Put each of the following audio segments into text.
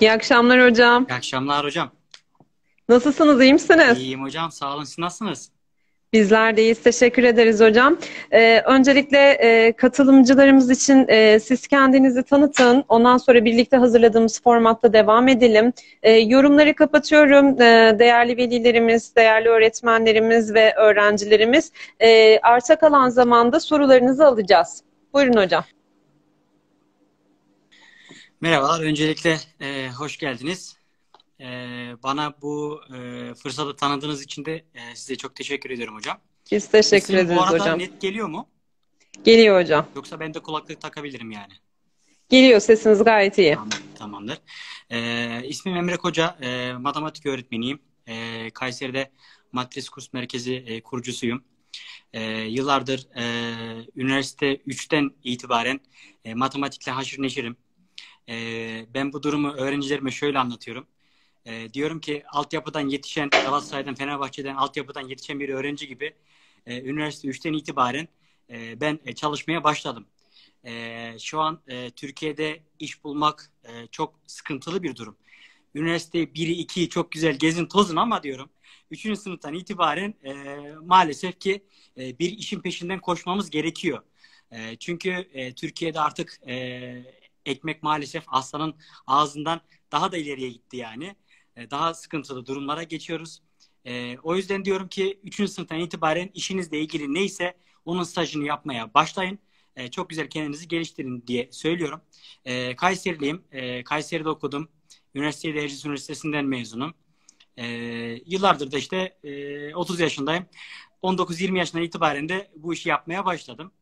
İyi akşamlar hocam. İyi akşamlar hocam. Nasılsınız, iyi misiniz? İyiyim hocam. Sağ olun. Siz nasılsınız? Bizler de iyiyiz. Teşekkür ederiz hocam. Ee, öncelikle e, katılımcılarımız için e, siz kendinizi tanıtın. Ondan sonra birlikte hazırladığımız formatta devam edelim. E, yorumları kapatıyorum. E, değerli velilerimiz, değerli öğretmenlerimiz ve öğrencilerimiz e, arta kalan zamanda sorularınızı alacağız. Buyurun hocam. Merhabalar. Öncelikle e, hoş geldiniz. E, bana bu e, fırsatı tanıdığınız için de e, size çok teşekkür ediyorum hocam. Biz teşekkür İsim ederiz bu arada hocam. net geliyor mu? Geliyor hocam. Yoksa ben de kulaklık takabilirim yani. Geliyor sesiniz gayet iyi. Tamam, tamamdır. E, ismim Emre Koca. E, matematik öğretmeniyim. E, Kayseri'de Matris Kurs Merkezi e, kurucusuyum. E, yıllardır e, üniversite 3'ten itibaren e, matematikle haşır neşirim. E, ben bu durumu öğrencilerime şöyle anlatıyorum. E, diyorum ki altyapıdan yetişen, Galatasaray'dan, Fenerbahçe'den altyapıdan yetişen bir öğrenci gibi e, üniversite 3'ten itibaren e, ben e, çalışmaya başladım. E, şu an e, Türkiye'de iş bulmak e, çok sıkıntılı bir durum. Üniversite 1'i 2'yi çok güzel gezin tozun ama diyorum 3. sınıftan itibaren e, maalesef ki e, bir işin peşinden koşmamız gerekiyor. E, çünkü e, Türkiye'de artık e, ekmek maalesef aslanın ağzından daha da ileriye gitti yani. E, daha sıkıntılı durumlara geçiyoruz. E, o yüzden diyorum ki 3. sınıftan itibaren işinizle ilgili neyse onun stajını yapmaya başlayın. E, çok güzel kendinizi geliştirin diye söylüyorum. Kayseriliyim. Kayseri'de okudum. Üniversite Erciyes Üniversitesi'nden mezunum. Yıllardır da işte e, 30 yaşındayım. 19-20 yaşından itibaren de bu işi yapmaya başladım.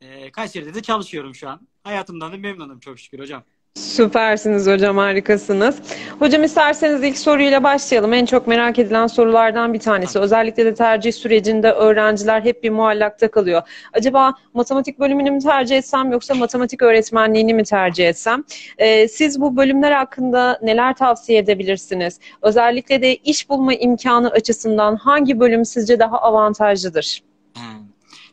E, Kayseri'de de çalışıyorum şu an. Hayatımdan da memnunum çok şükür hocam. Süpersiniz hocam, harikasınız. Hocam isterseniz ilk soruyla başlayalım. En çok merak edilen sorulardan bir tanesi. Özellikle de tercih sürecinde öğrenciler hep bir muallakta kalıyor. Acaba matematik bölümünü mü tercih etsem yoksa matematik öğretmenliğini mi tercih etsem? Ee, siz bu bölümler hakkında neler tavsiye edebilirsiniz? Özellikle de iş bulma imkanı açısından hangi bölüm sizce daha avantajlıdır?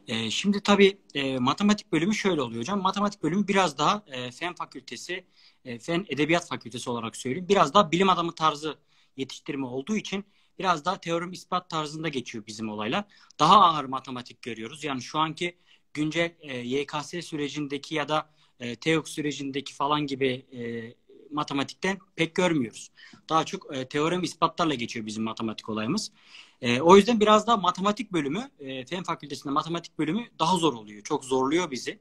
E, şimdi tabii e, matematik bölümü şöyle oluyor hocam. Matematik bölümü biraz daha e, fen fakültesi, e, fen edebiyat fakültesi olarak söyleyeyim. Biraz daha bilim adamı tarzı yetiştirme olduğu için biraz daha teorem ispat tarzında geçiyor bizim olaylar. Daha ağır matematik görüyoruz. Yani şu anki güncel e, YKS sürecindeki ya da e, TEOK sürecindeki falan gibi e, matematikten pek görmüyoruz. Daha çok e, teorem ispatlarla geçiyor bizim matematik olayımız. E, o yüzden biraz daha matematik bölümü, e, Fen Fakültesi'nde matematik bölümü daha zor oluyor. Çok zorluyor bizi.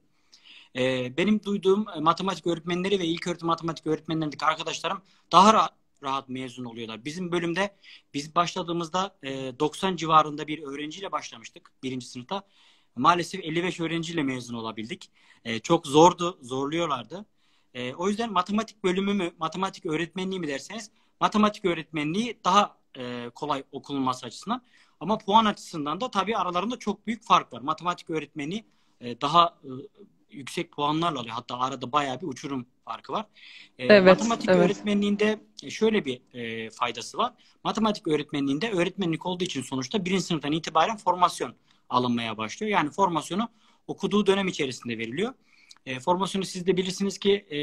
E, benim duyduğum e, matematik öğretmenleri ve ilköğretim matematik öğretmenlerindeki arkadaşlarım daha rahat, rahat mezun oluyorlar. Bizim bölümde biz başladığımızda e, 90 civarında bir öğrenciyle başlamıştık birinci sınıfta. Maalesef 55 öğrenciyle mezun olabildik. E, çok zordu, zorluyorlardı. E, o yüzden matematik bölümü mü, matematik öğretmenliği mi derseniz matematik öğretmenliği daha e, kolay okunulması açısından. Ama puan açısından da tabii aralarında çok büyük fark var. Matematik öğretmeni e, daha e, yüksek puanlarla alıyor. Hatta arada bayağı bir uçurum farkı var. E, Evet, matematik evet. öğretmenliğinde şöyle bir e, faydası var. Matematik öğretmenliğinde öğretmenlik olduğu için sonuçta birinci sınıftan itibaren formasyon alınmaya başlıyor. Yani formasyonu okuduğu dönem içerisinde veriliyor. E, formasyonu siz de bilirsiniz ki e,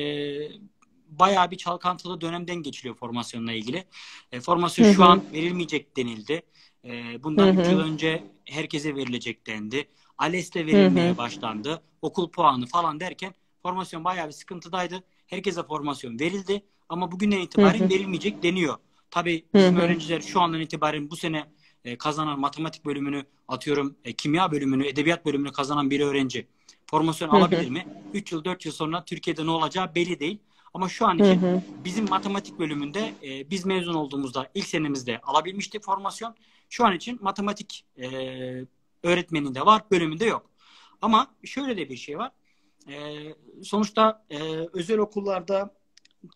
bayağı bir çalkantılı dönemden geçiliyor formasyonla ilgili. E, formasyon Hı şu an verilmeyecek denildi. E, bundan Hı 3 hı. yıl önce herkese verilecek dendi. ALES'le verilmeye hı. başlandı. Okul puanı falan derken formasyon bayağı bir sıkıntıdaydı. Herkese formasyon verildi ama bugünden itibaren Hı hı. verilmeyecek deniyor. Tabii bizim hı. öğrenciler şu andan itibaren bu sene e, kazanan matematik bölümünü atıyorum e, kimya bölümünü, edebiyat bölümünü kazanan bir öğrenci formasyon Hı hı. alabilir mi? 3 yıl 4 yıl sonra Türkiye'de ne olacağı belli değil. Ama şu an Hı için hı. bizim matematik bölümünde e, biz mezun olduğumuzda ilk senemizde alabilmiştik formasyon. Şu an için matematik e, öğretmeninde var, bölümünde yok. Ama şöyle de bir şey var. E, sonuçta e, özel okullarda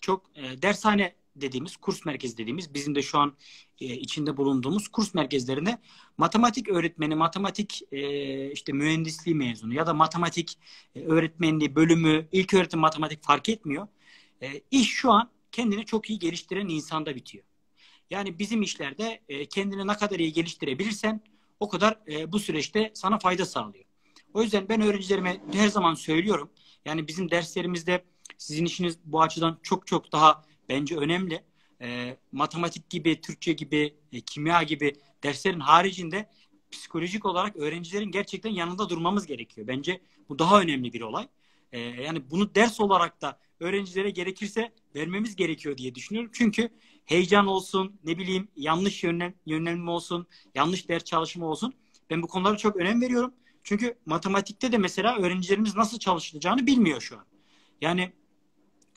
çok e, dershane dediğimiz, kurs merkezi dediğimiz, bizim de şu an e, içinde bulunduğumuz kurs merkezlerinde matematik öğretmeni, matematik e, işte mühendisliği mezunu ya da matematik e, öğretmenliği bölümü, ilk öğretim matematik fark etmiyor. E, iş şu an kendini çok iyi geliştiren insanda bitiyor. Yani bizim işlerde e, kendini ne kadar iyi geliştirebilirsen o kadar e, bu süreçte sana fayda sağlıyor. O yüzden ben öğrencilerime her zaman söylüyorum. Yani bizim derslerimizde sizin işiniz bu açıdan çok çok daha bence önemli. E, matematik gibi, Türkçe gibi, e, kimya gibi derslerin haricinde psikolojik olarak öğrencilerin gerçekten yanında durmamız gerekiyor. Bence bu daha önemli bir olay. E, yani bunu ders olarak da öğrencilere gerekirse vermemiz gerekiyor diye düşünüyorum. Çünkü heyecan olsun, ne bileyim yanlış yönlen, yönlenme olsun, yanlış ders çalışma olsun. Ben bu konulara çok önem veriyorum. Çünkü matematikte de mesela öğrencilerimiz nasıl çalışılacağını bilmiyor şu an. Yani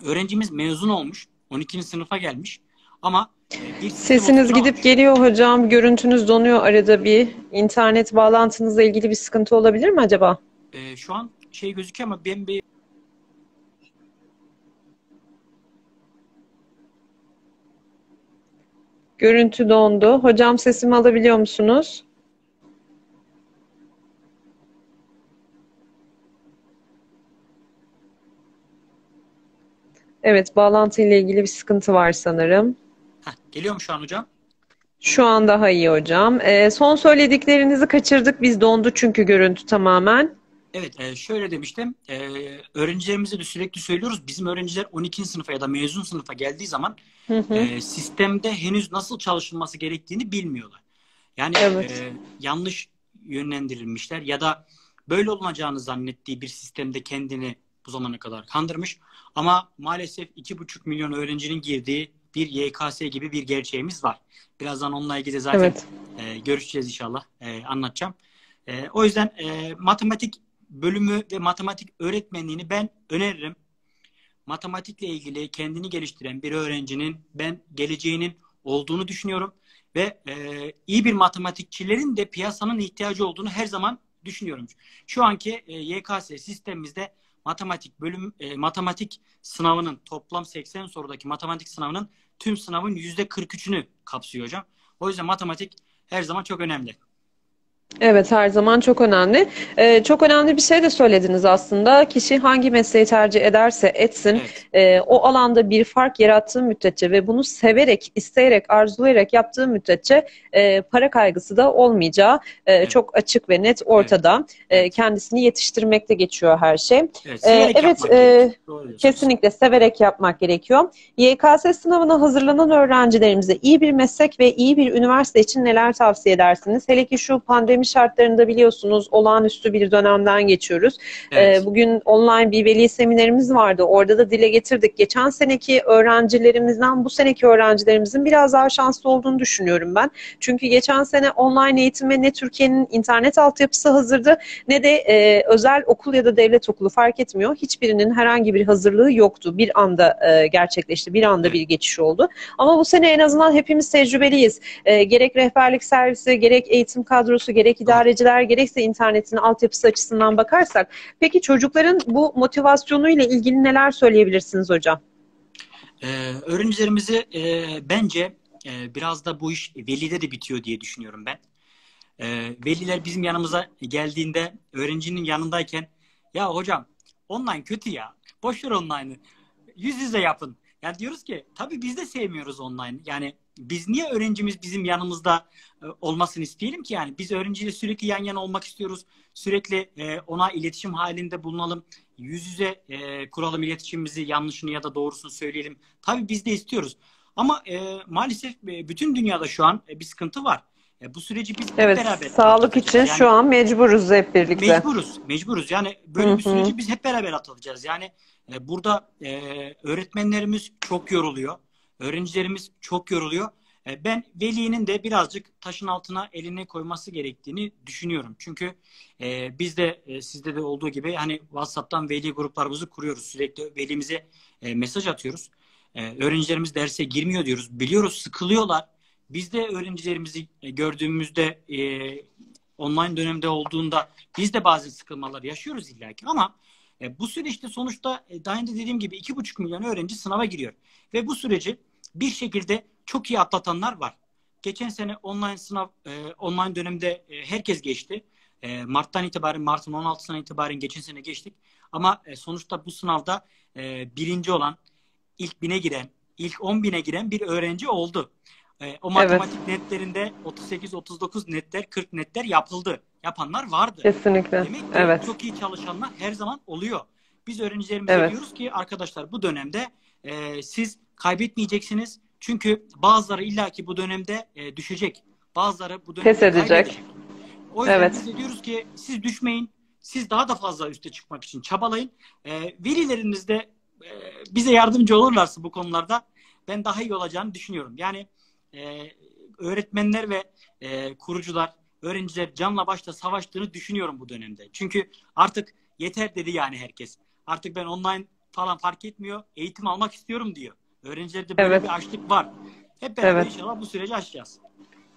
öğrencimiz mezun olmuş, 12. sınıfa gelmiş ama e, Sesiniz gidip geliyor hocam. Görüntünüz donuyor arada bir. İnternet bağlantınızla ilgili bir sıkıntı olabilir mi acaba? Ee, şu an şey gözüküyor ama ben bir Görüntü dondu. Hocam sesimi alabiliyor musunuz? Evet, bağlantı ile ilgili bir sıkıntı var sanırım. Heh, geliyor mu şu an hocam? Şu an daha iyi hocam. Ee, son söylediklerinizi kaçırdık. Biz dondu çünkü görüntü tamamen. Evet, e, şöyle demiştim. E, öğrencilerimize de sürekli söylüyoruz. Bizim öğrenciler 12. sınıfa ya da mezun sınıfa geldiği zaman Hı hı. e, sistemde henüz nasıl çalışılması gerektiğini bilmiyorlar. Yani Evet. e, yanlış yönlendirilmişler ya da böyle olacağını zannettiği bir sistemde kendini bu zamana kadar kandırmış. Ama maalesef 2,5 milyon öğrencinin girdiği bir YKS gibi bir gerçeğimiz var. Birazdan onunla ilgili de zaten Evet. e, görüşeceğiz inşallah. E, anlatacağım. E, o yüzden e, matematik bölümü ve matematik öğretmenliğini ben öneririm. Matematikle ilgili kendini geliştiren bir öğrencinin ben geleceğinin olduğunu düşünüyorum ve e, iyi bir matematikçilerin de piyasanın ihtiyacı olduğunu her zaman düşünüyorum. Şu anki e, YKS sistemimizde matematik bölüm e, matematik sınavının toplam 80 sorudaki matematik sınavının tüm sınavın %43'ünü kapsıyor hocam. O yüzden matematik her zaman çok önemli. Evet, her zaman çok önemli. Ee, çok önemli bir şey de söylediniz aslında. Kişi hangi mesleği tercih ederse etsin, Evet. e, o alanda bir fark yarattığı müddetçe ve bunu severek, isteyerek, arzulayarak yaptığı müddetçe e, para kaygısı da olmayacağı e, Evet. çok açık ve net ortada. E, kendisini yetiştirmekte geçiyor her şey. Evet, severek evet, e. Kesinlikle severek yapmak gerekiyor. YKS sınavına hazırlanan öğrencilerimize iyi bir meslek ve iyi bir üniversite için neler tavsiye edersiniz? Hele ki şu pandemi şartlarında biliyorsunuz olağanüstü bir dönemden geçiyoruz. Evet. Ee, bugün online bir veli seminerimiz vardı. Orada da dile getirdik. Geçen seneki öğrencilerimizden bu seneki öğrencilerimizin biraz daha şanslı olduğunu düşünüyorum ben. Çünkü geçen sene online eğitime ne Türkiye'nin internet altyapısı hazırdı ne de e, özel okul ya da devlet okulu fark etmiyor. Hiçbirinin herhangi bir hazırlığı yoktu. Bir anda e, gerçekleşti. Bir anda bir geçiş oldu. Ama bu sene en azından hepimiz tecrübeliyiz. E, gerek rehberlik servisi, gerek eğitim kadrosu, gerek idareciler, gerekse internetin altyapısı açısından bakarsak. Peki çocukların bu motivasyonuyla ilgili neler söyleyebilirsiniz hocam? Ee, öğrencilerimizi e, bence e, biraz da bu iş velide de bitiyor diye düşünüyorum ben. Ee, veliler bizim yanımıza geldiğinde öğrencinin yanındayken ya hocam online kötü ya. Boş ver online'ı. Yüz yüze yapın. Yani diyoruz ki tabii biz de sevmiyoruz online. Yani biz niye öğrencimiz bizim yanımızda e, olmasını isteyelim ki yani biz öğrenciyle sürekli yan yana olmak istiyoruz. Sürekli e, ona iletişim halinde bulunalım. Yüz yüze e, kuralım iletişimimizi yanlışını ya da doğrusunu söyleyelim. Tabii biz de istiyoruz. Ama e, maalesef e, bütün dünyada şu an e, bir sıkıntı var. E, bu süreci biz hep Evet, beraber sağlık için Yani- şu an mecburuz hep birlikte. Mecburuz, mecburuz. Yani böyle bir süreci biz hep beraber atlatacağız. Yani e, burada e, öğretmenlerimiz çok yoruluyor. Öğrencilerimiz çok yoruluyor. E, ben velinin de birazcık taşın altına elini koyması gerektiğini düşünüyorum. Çünkü e, biz de e, sizde de olduğu gibi hani WhatsApp'tan veli gruplarımızı kuruyoruz. Sürekli velimize e, mesaj atıyoruz. E, öğrencilerimiz derse girmiyor diyoruz. Biliyoruz sıkılıyorlar. Biz de öğrencilerimizi e, gördüğümüzde e, online dönemde olduğunda biz de bazı sıkılmalar yaşıyoruz illaki ama e, bu süreçte sonuçta e, daha önce dediğim gibi iki buçuk milyon öğrenci sınava giriyor. Ve bu süreci bir şekilde çok iyi atlatanlar var. Geçen sene online sınav, e, online dönemde e, herkes geçti. E, Mart'tan itibaren, Mart'ın 16'sından itibaren geçen sene geçtik. Ama e, sonuçta bu sınavda e, birinci olan, ilk bine giren, ilk 10 bine giren bir öğrenci oldu. E, o matematik netlerinde 38-39 netler, 40 netler yapıldı. Yapanlar vardı. Kesinlikle. Demek ki Evet. çok iyi çalışanlar her zaman oluyor. Biz öğrencilerimize Evet. diyoruz ki arkadaşlar bu dönemde e, siz kaybetmeyeceksiniz. Çünkü bazıları illaki bu dönemde e, düşecek. Bazıları bu dönemde Pes edecek. kaybedecek. O yüzden Evet. biz diyoruz ki siz düşmeyin. Siz daha da fazla üste çıkmak için çabalayın. E, velileriniz de e, bize yardımcı olurlarsa bu konularda ben daha iyi olacağını düşünüyorum. Yani e, öğretmenler ve e, kurucular, öğrenciler canla başla savaştığını düşünüyorum bu dönemde. Çünkü artık yeter dedi yani herkes. Artık ben online falan fark etmiyor. Eğitim almak istiyorum diyor. Öğrencilerde böyle Evet. bir açlık var. Hep beraber Evet. inşallah bu süreci aşacağız.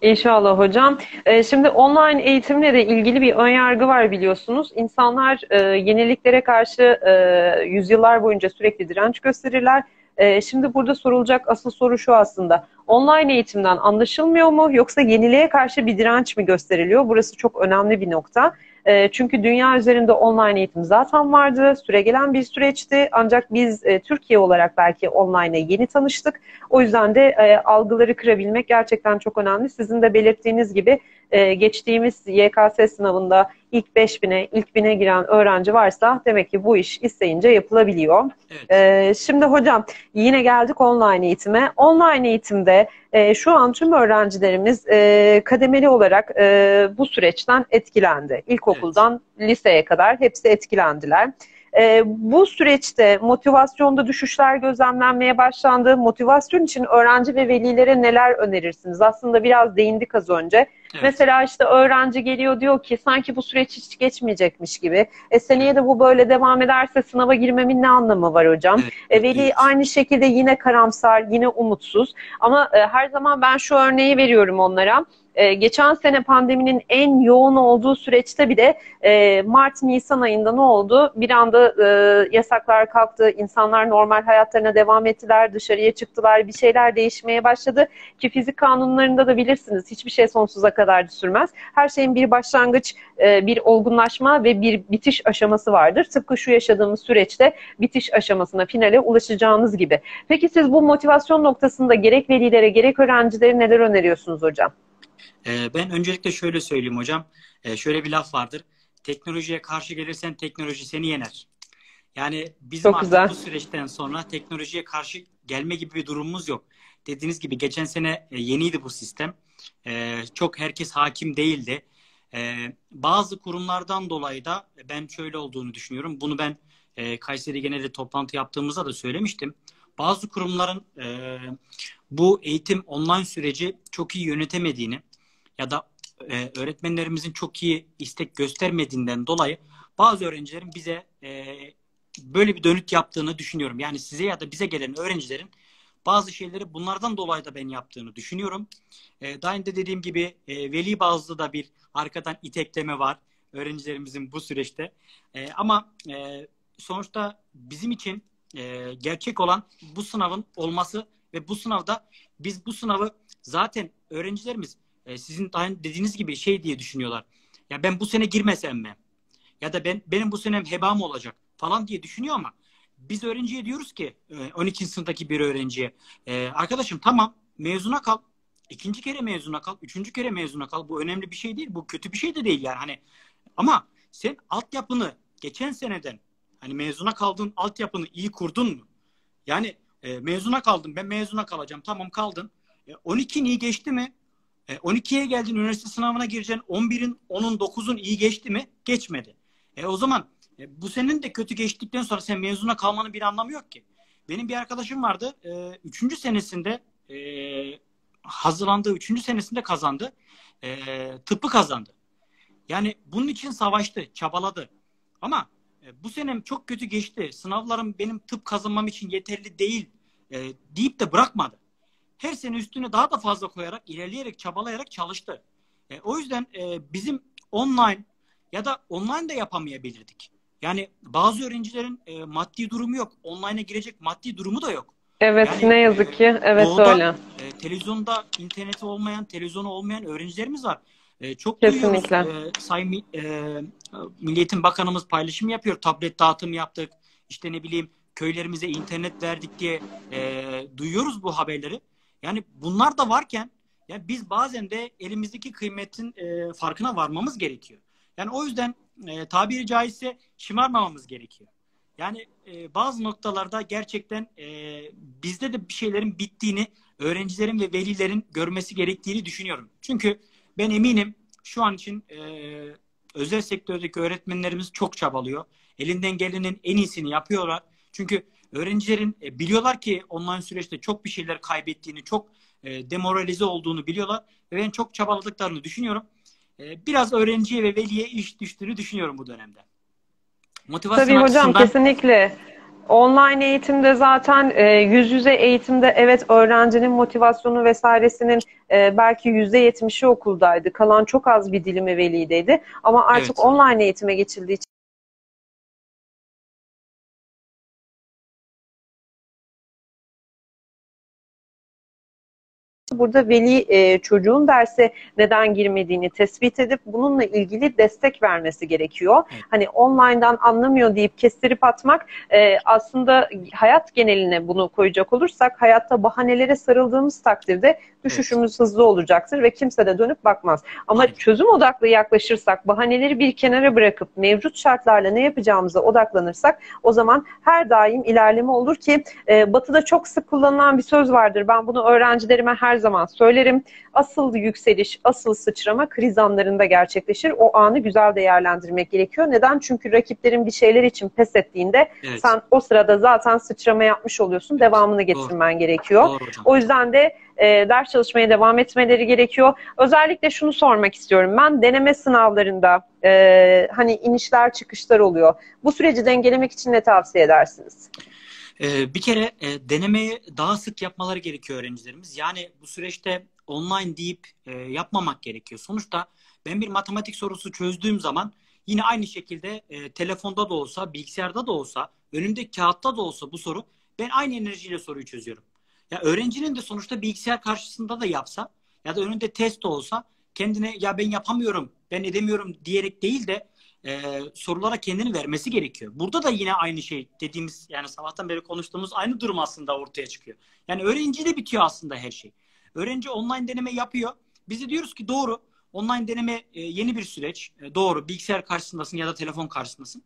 İnşallah hocam. Ee, Şimdi online eğitimle de ilgili bir önyargı var biliyorsunuz. İnsanlar e, yeniliklere karşı e, yüzyıllar boyunca sürekli direnç gösterirler. E, Şimdi burada sorulacak asıl soru şu aslında. Online eğitimden anlaşılmıyor mu yoksa yeniliğe karşı bir direnç mi gösteriliyor? Burası çok önemli bir nokta. E, Çünkü dünya üzerinde online eğitim zaten vardı. Süregelen bir süreçti. Ancak biz e, Türkiye olarak belki online'a yeni tanıştık. O yüzden de e, algıları kırabilmek gerçekten çok önemli. Sizin de belirttiğiniz gibi e, geçtiğimiz YKS sınavında ilk 5000'e, ilk 1000'e giren öğrenci varsa demek ki bu iş isteyince yapılabiliyor. Evet. E, şimdi hocam yine geldik online eğitime. Online eğitimde e, şu an tüm öğrencilerimiz e, kademeli olarak e, bu süreçten etkilendi. İlkokuldan liseye kadar hepsi etkilendiler. E, bu süreçte motivasyonda düşüşler gözlemlenmeye başlandı. Motivasyon için öğrenci ve velilere neler önerirsiniz? Aslında biraz değindik az önce. Evet. Mesela işte öğrenci geliyor diyor ki sanki bu süreç hiç geçmeyecekmiş gibi. E seneye de bu böyle devam ederse sınava girmemin ne anlamı var hocam? Evet, E, veli evet. aynı şekilde yine karamsar, yine umutsuz. Ama e, her zaman ben şu örneği veriyorum onlara. E, geçen sene pandeminin en yoğun olduğu süreçte bile e, Mart-Nisan ayında ne oldu? Bir anda e, yasaklar kalktı, insanlar normal hayatlarına devam ettiler, dışarıya çıktılar, bir şeyler değişmeye başladı. Ki fizik kanunlarında da bilirsiniz hiçbir şey sonsuza kadar sürmez. Her şeyin bir başlangıç, e, bir olgunlaşma ve bir bitiş aşaması vardır. Tıpkı şu yaşadığımız süreçte bitiş aşamasına, finale ulaşacağınız gibi. Peki siz bu motivasyon noktasında gerek velilere gerek öğrencilere neler öneriyorsunuz hocam? Ee, ben öncelikle şöyle söyleyeyim hocam. Ee, şöyle bir laf vardır. Teknolojiye karşı gelirsen teknoloji seni yener. Yani bizim Çok artık güzel. bu süreçten sonra teknolojiye karşı gelme gibi bir durumumuz yok. Dediğiniz gibi geçen sene e, yeniydi bu sistem. Ee, çok herkes hakim değildi. Bazı kurumlardan dolayı da ben şöyle olduğunu düşünüyorum. Bunu ben e, Kayseri genelde toplantı yaptığımızda da söylemiştim. Bazı kurumların e, bu eğitim online süreci çok iyi yönetemediğini ya da e, öğretmenlerimizin çok iyi istek göstermediğinden dolayı bazı öğrencilerin bize e, böyle bir dönüt yaptığını düşünüyorum. Yani size ya da bize gelen öğrencilerin bazı şeyleri bunlardan dolayı da ben yaptığını düşünüyorum. E, daha önce dediğim gibi e, veli bazlı da bir arkadan itekleme var öğrencilerimizin bu süreçte. E, ama e, sonuçta bizim için e, gerçek olan bu sınavın olması ve bu sınavda biz bu sınavı zaten öğrencilerimiz e, sizin dediğiniz gibi şey diye düşünüyorlar. Ya ben bu sene girmesem mi? Ya da ben benim bu senem heba mı olacak falan diye düşünüyor ama biz öğrenciye diyoruz ki e, 12. sınıftaki bir öğrenciye e, arkadaşım tamam mezuna kal. ikinci kere mezuna kal. Üçüncü kere mezuna kal. Bu önemli bir şey değil. Bu kötü bir şey de değil yani. Hani ama sen altyapını geçen seneden hani mezuna kaldığın altyapını iyi kurdun mu? Yani e, mezuna kaldın. Ben mezuna kalacağım. Tamam kaldın. E, 12'in iyi geçti mi? E, 12'ye geldin üniversite sınavına gireceksin. 11'in, 10'un, 9'un iyi geçti mi? Geçmedi. E o zaman e, bu senin de kötü geçtikten sonra sen mezuna kalmanın bir anlamı yok ki. Benim bir arkadaşım vardı. E, üçüncü senesinde e, hazırlandığı üçüncü senesinde kazandı. E, tıbbı kazandı. Yani bunun için savaştı, çabaladı. Ama e, bu senem çok kötü geçti. Sınavlarım benim tıp kazanmam için yeterli değil e, deyip de bırakmadı. Her sene üstüne daha da fazla koyarak, ilerleyerek, çabalayarak çalıştı. E, o yüzden e, bizim online ya da online de yapamayabilirdik. Yani bazı öğrencilerin e, maddi durumu yok. Online'a girecek maddi durumu da yok. Evet Yani, ne yazık ki evet doğuda- öyle. E, televizyonda interneti olmayan, televizyonu olmayan öğrencilerimiz var. E, çok Kesinlikle. duyuyoruz. E, Sayın e, Milli Eğitim Bakanımız paylaşım yapıyor. Tablet dağıtım yaptık. İşte ne bileyim köylerimize internet verdik diye e, duyuyoruz bu haberleri. Yani bunlar da varken yani biz bazen de elimizdeki kıymetin e, farkına varmamız gerekiyor. Yani o yüzden e, tabiri caizse şımarmamamız gerekiyor. Yani e, bazı noktalarda gerçekten e, bizde de bir şeylerin bittiğini öğrencilerin ve velilerin görmesi gerektiğini düşünüyorum. Çünkü ben eminim şu an için e, özel sektördeki öğretmenlerimiz çok çabalıyor. Elinden gelenin en iyisini yapıyorlar. Çünkü öğrencilerin e, biliyorlar ki online süreçte çok bir şeyler kaybettiğini, çok e, demoralize olduğunu biliyorlar ve ben çok çabaladıklarını düşünüyorum. E, biraz öğrenciye ve veliye iş düştüğünü düşünüyorum bu dönemde. Motivasyon Tabii hocam açısından... kesinlikle. Online eğitimde zaten e, yüz yüze eğitimde evet öğrencinin motivasyonu vesairesinin e, belki yüzde yetmişi okuldaydı. Kalan çok az bir dilimi velideydi. Ama artık evet. online eğitime geçildiği için Burada veli e, çocuğun derse neden girmediğini tespit edip bununla ilgili destek vermesi gerekiyor. Evet. Hani online'dan anlamıyor deyip kestirip atmak e, aslında hayat geneline bunu koyacak olursak hayatta bahanelere sarıldığımız takdirde düşüşümüz evet. hızlı olacaktır ve kimse de dönüp bakmaz. Ama evet. çözüm odaklı yaklaşırsak, bahaneleri bir kenara bırakıp mevcut şartlarla ne yapacağımıza odaklanırsak o zaman her daim ilerleme olur ki e, Batı'da çok sık kullanılan bir söz vardır. Ben bunu öğrencilerime her zaman söylerim. Asıl yükseliş, asıl sıçrama kriz anlarında gerçekleşir. O anı güzel değerlendirmek gerekiyor. Neden? Çünkü rakiplerin bir şeyler için pes ettiğinde evet. sen o sırada zaten sıçrama yapmış oluyorsun. Devamını getirmen Doğru. gerekiyor. Doğru o yüzden de e, ders çalışmaya devam etmeleri gerekiyor. Özellikle şunu sormak istiyorum. Ben deneme sınavlarında e, hani inişler çıkışlar oluyor. Bu süreci dengelemek için ne tavsiye edersiniz? Ee, bir kere e, denemeyi daha sık yapmaları gerekiyor öğrencilerimiz. Yani bu süreçte online deyip e, yapmamak gerekiyor. Sonuçta ben bir matematik sorusu çözdüğüm zaman yine aynı şekilde e, telefonda da olsa, bilgisayarda da olsa, önümde kağıtta da olsa bu soru ben aynı enerjiyle soruyu çözüyorum. Ya öğrencinin de sonuçta bilgisayar karşısında da yapsa ya da önünde test olsa kendine ya ben yapamıyorum, ben edemiyorum diyerek değil de e, sorulara kendini vermesi gerekiyor. Burada da yine aynı şey dediğimiz yani sabahtan beri konuştuğumuz aynı durum aslında ortaya çıkıyor. Yani öğrencide bitiyor aslında her şey. Öğrenci online deneme yapıyor. Biz de diyoruz ki doğru. Online deneme e, yeni bir süreç. E, doğru. Bilgisayar karşısındasın ya da telefon karşısındasın.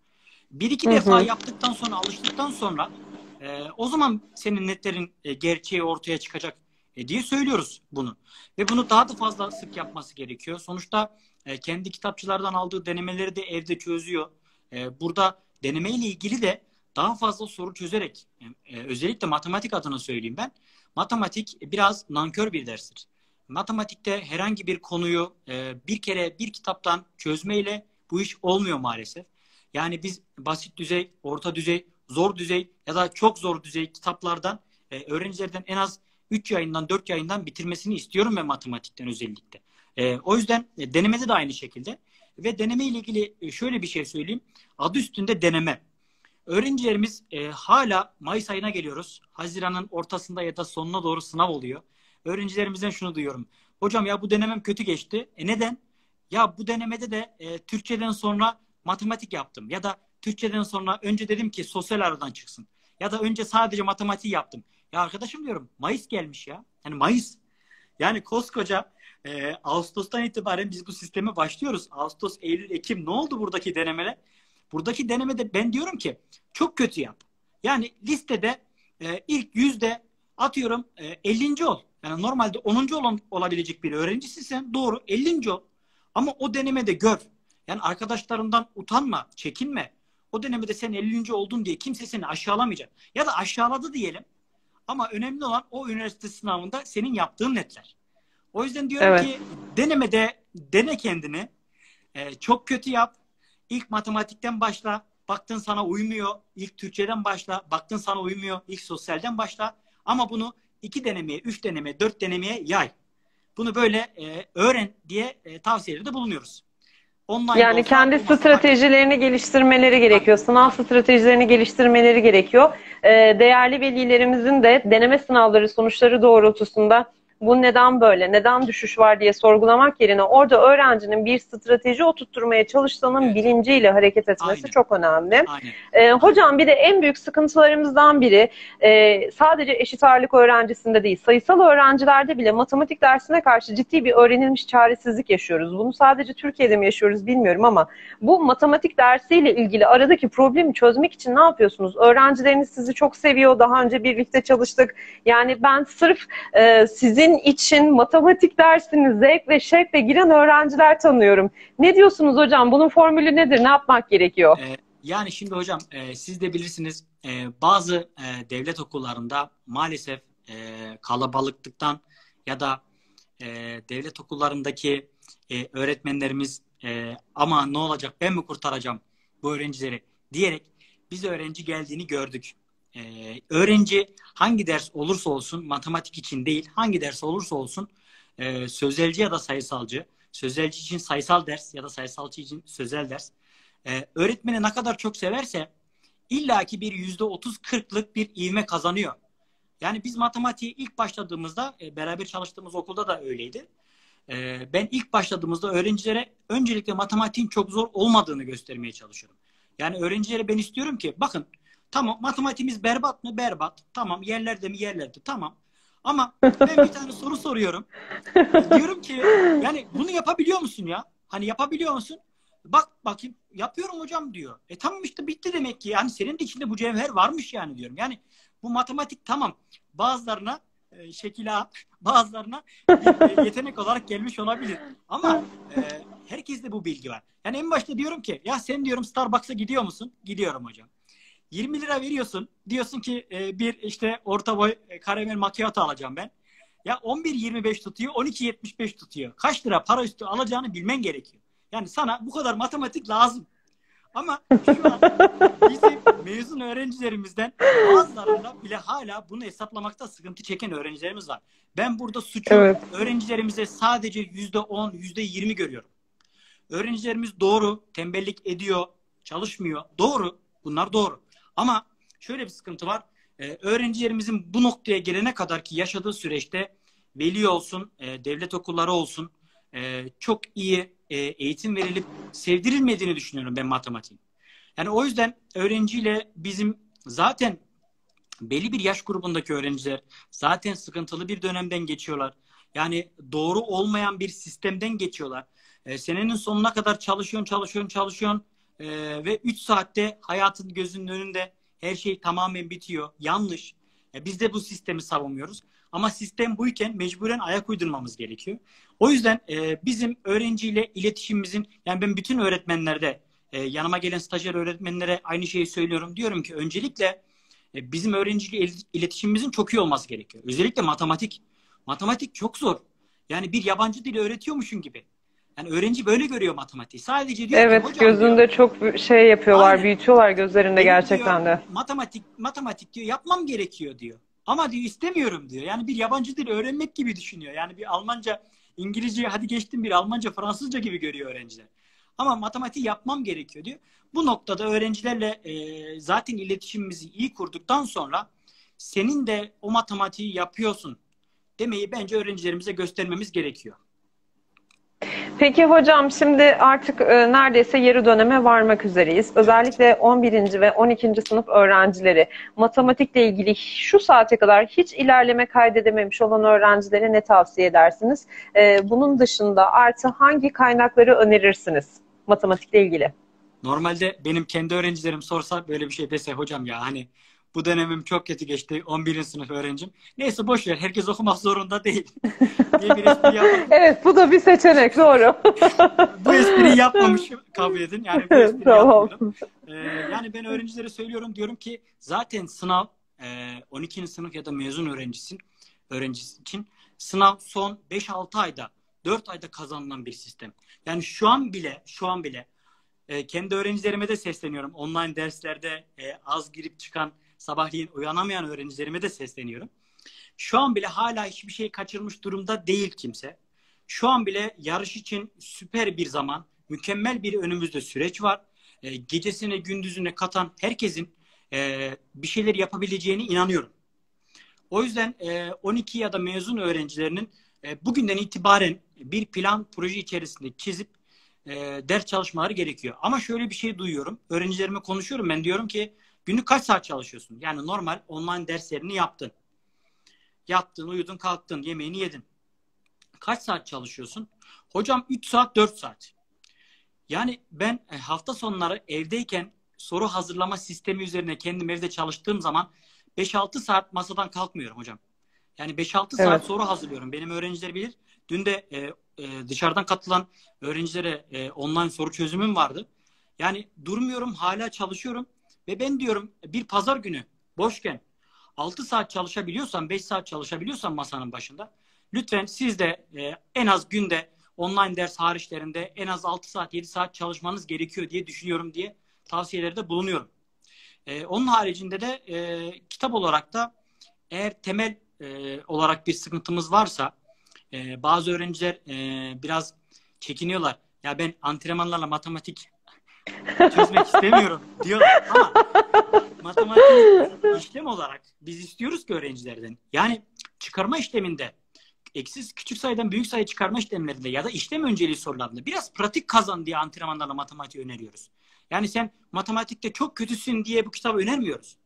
Bir iki hı hı. defa yaptıktan sonra, alıştıktan sonra e, o zaman senin netlerin e, gerçeği ortaya çıkacak e, diye söylüyoruz bunu. Ve bunu daha da fazla sık yapması gerekiyor. Sonuçta e, kendi kitapçılardan aldığı denemeleri de evde çözüyor. E, burada deneme ile ilgili de daha fazla soru çözerek e, özellikle matematik adına söyleyeyim ben. Matematik biraz nankör bir derstir. Matematikte herhangi bir konuyu e, bir kere bir kitaptan çözmeyle bu iş olmuyor maalesef. Yani biz basit düzey, orta düzey, zor düzey ya da çok zor düzey kitaplardan e, öğrencilerden en az 3 yayından 4 yayından bitirmesini istiyorum ve matematikten özellikle. E, o yüzden e, denemede de aynı şekilde. Ve deneme ile ilgili e, şöyle bir şey söyleyeyim. Adı üstünde deneme. Öğrencilerimiz e, hala Mayıs ayına geliyoruz. Haziran'ın ortasında ya da sonuna doğru sınav oluyor. Öğrencilerimizden şunu duyuyorum. Hocam ya bu denemem kötü geçti. E neden? Ya bu denemede de e, Türkçeden sonra matematik yaptım. Ya da Türkçeden sonra önce dedim ki sosyal aradan çıksın. Ya da önce sadece matematiği yaptım. Ya arkadaşım diyorum Mayıs gelmiş ya. Yani Mayıs. Yani koskoca e, Ağustos'tan itibaren biz bu sisteme başlıyoruz. Ağustos, Eylül, Ekim ne oldu buradaki denemeler? Buradaki denemede ben diyorum ki çok kötü yap. Yani listede e, ilk yüzde atıyorum e, 50. ol. Yani normalde 10. olan olabilecek bir öğrencisisin. Doğru 50. ol. Ama o denemede gör. Yani arkadaşlarından utanma, çekinme. O denemede sen 50. oldun diye kimse seni aşağılamayacak. Ya da aşağıladı diyelim. Ama önemli olan o üniversite sınavında senin yaptığın netler. O yüzden diyorum evet. ki denemede dene kendini. Ee, çok kötü yap. İlk matematikten başla. Baktın sana uymuyor. İlk Türkçeden başla. Baktın sana uymuyor. İlk sosyalden başla. Ama bunu iki denemeye, üç denemeye, dört denemeye yay. Bunu böyle e, öğren diye e, tavsiyelerde bulunuyoruz. Online yani olsa, kendi stratejilerini bak. geliştirmeleri gerekiyor. Sınav stratejilerini geliştirmeleri gerekiyor. Ee, değerli velilerimizin de deneme sınavları sonuçları doğrultusunda bu neden böyle, neden düşüş var diye sorgulamak yerine orada öğrencinin bir strateji oturtturmaya çalıştığının Evet. bilinciyle hareket etmesi Aynen. çok önemli. Aynen. Ee, hocam bir de en büyük sıkıntılarımızdan biri e, sadece eşit ağırlık öğrencisinde değil, sayısal öğrencilerde bile matematik dersine karşı ciddi bir öğrenilmiş çaresizlik yaşıyoruz. Bunu sadece Türkiye'de mi yaşıyoruz bilmiyorum ama bu matematik dersiyle ilgili aradaki problemi çözmek için ne yapıyorsunuz? Öğrencileriniz sizi çok seviyor, daha önce birlikte çalıştık. Yani ben sırf e, sizin için matematik dersini zevk ve şevkle giren öğrenciler tanıyorum. Ne diyorsunuz hocam? Bunun formülü nedir? Ne yapmak gerekiyor? Ee, yani şimdi hocam e, siz de bilirsiniz e, bazı e, devlet okullarında maalesef e, kalabalıklıktan ya da e, devlet okullarındaki e, öğretmenlerimiz e, ama ne olacak ben mi kurtaracağım bu öğrencileri diyerek biz öğrenci geldiğini gördük. E, öğrenci hangi ders olursa olsun matematik için değil hangi ders olursa olsun e, sözelci ya da sayısalcı sözelci için sayısal ders ya da sayısalcı için sözel ders ee, öğretmeni ne kadar çok severse illaki bir yüzde otuz kırklık bir ivme kazanıyor. Yani biz matematiği ilk başladığımızda e, beraber çalıştığımız okulda da öyleydi. E, ben ilk başladığımızda öğrencilere öncelikle matematiğin çok zor olmadığını göstermeye çalışıyorum. Yani öğrencilere ben istiyorum ki bakın tamam matematiğimiz berbat mı? Berbat. Tamam yerlerde mi? Yerlerde. Tamam. Ama ben bir tane soru soruyorum. Diyorum ki yani bunu yapabiliyor musun ya? Hani yapabiliyor musun? Bak bakayım yapıyorum hocam diyor. E tamam işte bitti demek ki. Yani senin de içinde bu cevher varmış yani diyorum. Yani bu matematik tamam. Bazılarına e, şekil A, bazılarına e, yetenek olarak gelmiş olabilir. Ama e, herkeste bu bilgi var. Yani en başta diyorum ki ya sen diyorum Starbucks'a gidiyor musun? Gidiyorum hocam. 20 lira veriyorsun. Diyorsun ki e, bir işte orta boy e, karamel macchiato alacağım ben. Ya 11.25 tutuyor, 12.75 tutuyor. Kaç lira para üstü alacağını bilmen gerekiyor. Yani sana bu kadar matematik lazım. Ama şu an bizim mezun öğrencilerimizden bazılarında bile hala bunu hesaplamakta sıkıntı çeken öğrencilerimiz var. Ben burada suçu Evet. öğrencilerimize sadece yüzde on, yüzde yirmi görüyorum. Öğrencilerimiz doğru, tembellik ediyor, çalışmıyor. Doğru, bunlar doğru. Ama şöyle bir sıkıntı var. Ee, öğrencilerimizin bu noktaya gelene kadar ki yaşadığı süreçte veli olsun, e, devlet okulları olsun e, çok iyi e, eğitim verilip sevdirilmediğini düşünüyorum ben matematiğin. Yani o yüzden öğrenciyle bizim zaten belli bir yaş grubundaki öğrenciler zaten sıkıntılı bir dönemden geçiyorlar. Yani doğru olmayan bir sistemden geçiyorlar. E, senenin sonuna kadar çalışıyorsun, çalışıyorsun, çalışıyorsun e, ve 3 saatte hayatın gözünün önünde her şey tamamen bitiyor. Yanlış. E, biz de bu sistemi savunmuyoruz. Ama sistem buyken mecburen ayak uydurmamız gerekiyor. O yüzden e, bizim öğrenciyle iletişimimizin, yani ben bütün öğretmenlerde, e, yanıma gelen stajyer öğretmenlere aynı şeyi söylüyorum. Diyorum ki öncelikle e, bizim öğrenciyle il- iletişimimizin çok iyi olması gerekiyor. Özellikle matematik. Matematik çok zor. Yani bir yabancı dili öğretiyormuşsun gibi. Yani öğrenci böyle görüyor matematiği. Sadece diyor Evet, ki hocam gözünde diyor, çok şey yapıyorlar, Aynen. büyütüyorlar gözlerinde benim gerçekten diyor, de. Matematik, matematik diyor yapmam gerekiyor diyor. Ama diyor istemiyorum diyor. Yani bir yabancı dil öğrenmek gibi düşünüyor. Yani bir Almanca, İngilizce hadi geçtim bir Almanca, Fransızca gibi görüyor öğrenciler. Ama matematiği yapmam gerekiyor diyor. Bu noktada öğrencilerle e, zaten iletişimimizi iyi kurduktan sonra senin de o matematiği yapıyorsun demeyi bence öğrencilerimize göstermemiz gerekiyor. Peki hocam şimdi artık e, neredeyse yarı döneme varmak üzereyiz. Özellikle 11. ve 12. sınıf öğrencileri matematikle ilgili şu saate kadar hiç ilerleme kaydedememiş olan öğrencilere ne tavsiye edersiniz? E, bunun dışında artı hangi kaynakları önerirsiniz matematikle ilgili? Normalde benim kendi öğrencilerim sorsa böyle bir şey dese hocam ya hani bu dönemim çok kötü geçti 11. sınıf öğrencim. Neyse boş ver herkes okumak zorunda değil diye bir espri yapmadım. Evet bu da bir seçenek doğru. Bu espriyi yapmamış kabul edin. Yani bu espriyi Tamam. Ee, yani ben öğrencilere söylüyorum diyorum ki zaten sınav e, 12. sınıf ya da mezun öğrencisin öğrencisi için sınav son 5-6 ayda 4 ayda kazanılan bir sistem. Yani şu an bile şu an bile e, kendi öğrencilerime de sesleniyorum. Online derslerde e, az girip çıkan sabahleyin uyanamayan öğrencilerime de sesleniyorum. Şu an bile hala hiçbir şey kaçırmış durumda değil kimse. Şu an bile yarış için süper bir zaman, mükemmel bir önümüzde süreç var. E, gecesine gündüzüne katan herkesin e, bir şeyler yapabileceğine inanıyorum. O yüzden e, 12 ya da mezun öğrencilerinin e, bugünden itibaren bir plan proje içerisinde çizip e, ders çalışmaları gerekiyor. Ama şöyle bir şey duyuyorum. Öğrencilerime konuşuyorum. Ben diyorum ki günlük kaç saat çalışıyorsun? Yani normal online derslerini yaptın. Yattın, uyudun, kalktın, yemeğini yedin. Kaç saat çalışıyorsun? Hocam 3 saat, 4 saat. Yani ben e, hafta sonları evdeyken soru hazırlama sistemi üzerine kendim evde çalıştığım zaman 5-6 saat masadan kalkmıyorum hocam. Yani 5-6 Evet. saat soru hazırlıyorum. Benim öğrenciler bilir. Dün de e, e, dışarıdan katılan öğrencilere e, online soru çözümüm vardı. Yani durmuyorum, hala çalışıyorum. Ve ben diyorum bir pazar günü boşken 6 saat çalışabiliyorsan, 5 saat çalışabiliyorsan masanın başında lütfen siz de e, en az günde online ders hariçlerinde en az 6 saat, 7 saat çalışmanız gerekiyor diye düşünüyorum diye tavsiyelerde bulunuyorum. E, onun haricinde de e, kitap olarak da eğer temel e, olarak bir sıkıntımız varsa e, bazı öğrenciler e, biraz çekiniyorlar. Ya ben antrenmanlarla matematik çözmek istemiyorum diyorlar ama matematik işlem olarak biz istiyoruz ki öğrencilerden. Yani çıkarma işleminde eksiz küçük sayıdan büyük sayı çıkarma işlemlerinde ya da işlem önceliği sorularında biraz pratik kazan diye antrenmanlarla matematiği öneriyoruz. Yani sen matematikte çok kötüsün diye bu kitabı önermiyoruz.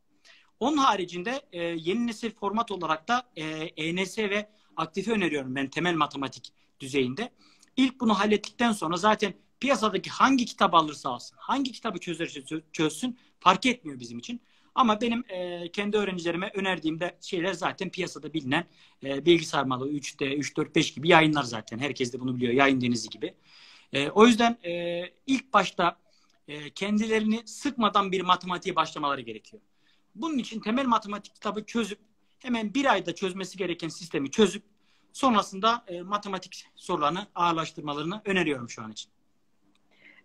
Onun haricinde e, yeni nesil format olarak da e, ENS ve aktifi öneriyorum ben temel matematik düzeyinde. İlk bunu hallettikten sonra zaten piyasadaki hangi kitabı alırsa alsın, hangi kitabı çözerse çö- çözsün fark etmiyor bizim için. Ama benim e, kendi öğrencilerime önerdiğim de şeyler zaten piyasada bilinen e, bilgisayar malı 3D, 3, 4, 5 gibi yayınlar zaten. Herkes de bunu biliyor. Yayın denizi gibi. E, o yüzden e, ilk başta e, kendilerini sıkmadan bir matematiğe başlamaları gerekiyor. Bunun için temel matematik kitabı çözüp hemen bir ayda çözmesi gereken sistemi çözüp sonrasında e, matematik sorularını ağırlaştırmalarını öneriyorum şu an için.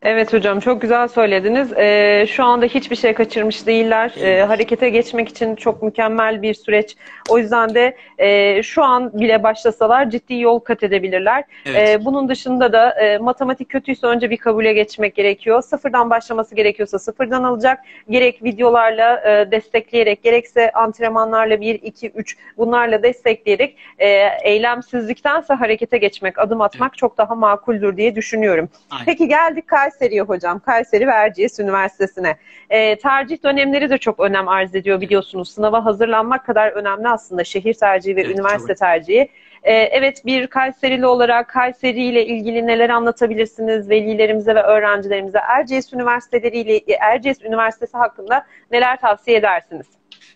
Evet hocam çok güzel söylediniz. Ee, şu anda hiçbir şey kaçırmış değiller. Ee, Evet. harekete geçmek için çok mükemmel bir süreç. O yüzden de e, şu an bile başlasalar ciddi yol kat edebilirler. Evet. Ee, bunun dışında da e, matematik kötüyse önce bir kabule geçmek gerekiyor. Sıfırdan başlaması gerekiyorsa sıfırdan alacak. Gerek videolarla e, destekleyerek, gerekse antrenmanlarla 1, 2, 3 bunlarla destekleyerek e, eylemsizliktense harekete geçmek, adım atmak çok daha makuldür diye düşünüyorum. Aynen. Peki geldik Kayseri'ye hocam. Kayseri ve Erciyes Üniversitesi'ne. Ee, tercih dönemleri de çok önem arz ediyor biliyorsunuz. Sınava hazırlanmak kadar önemli aslında şehir tercihi ve Evet, üniversite tabii. tercihi. Ee, evet bir Kayserili olarak Kayseri ile ilgili neler anlatabilirsiniz velilerimize ve öğrencilerimize? Erciyes Üniversiteleri ile Erciyes Üniversitesi hakkında neler tavsiye edersiniz?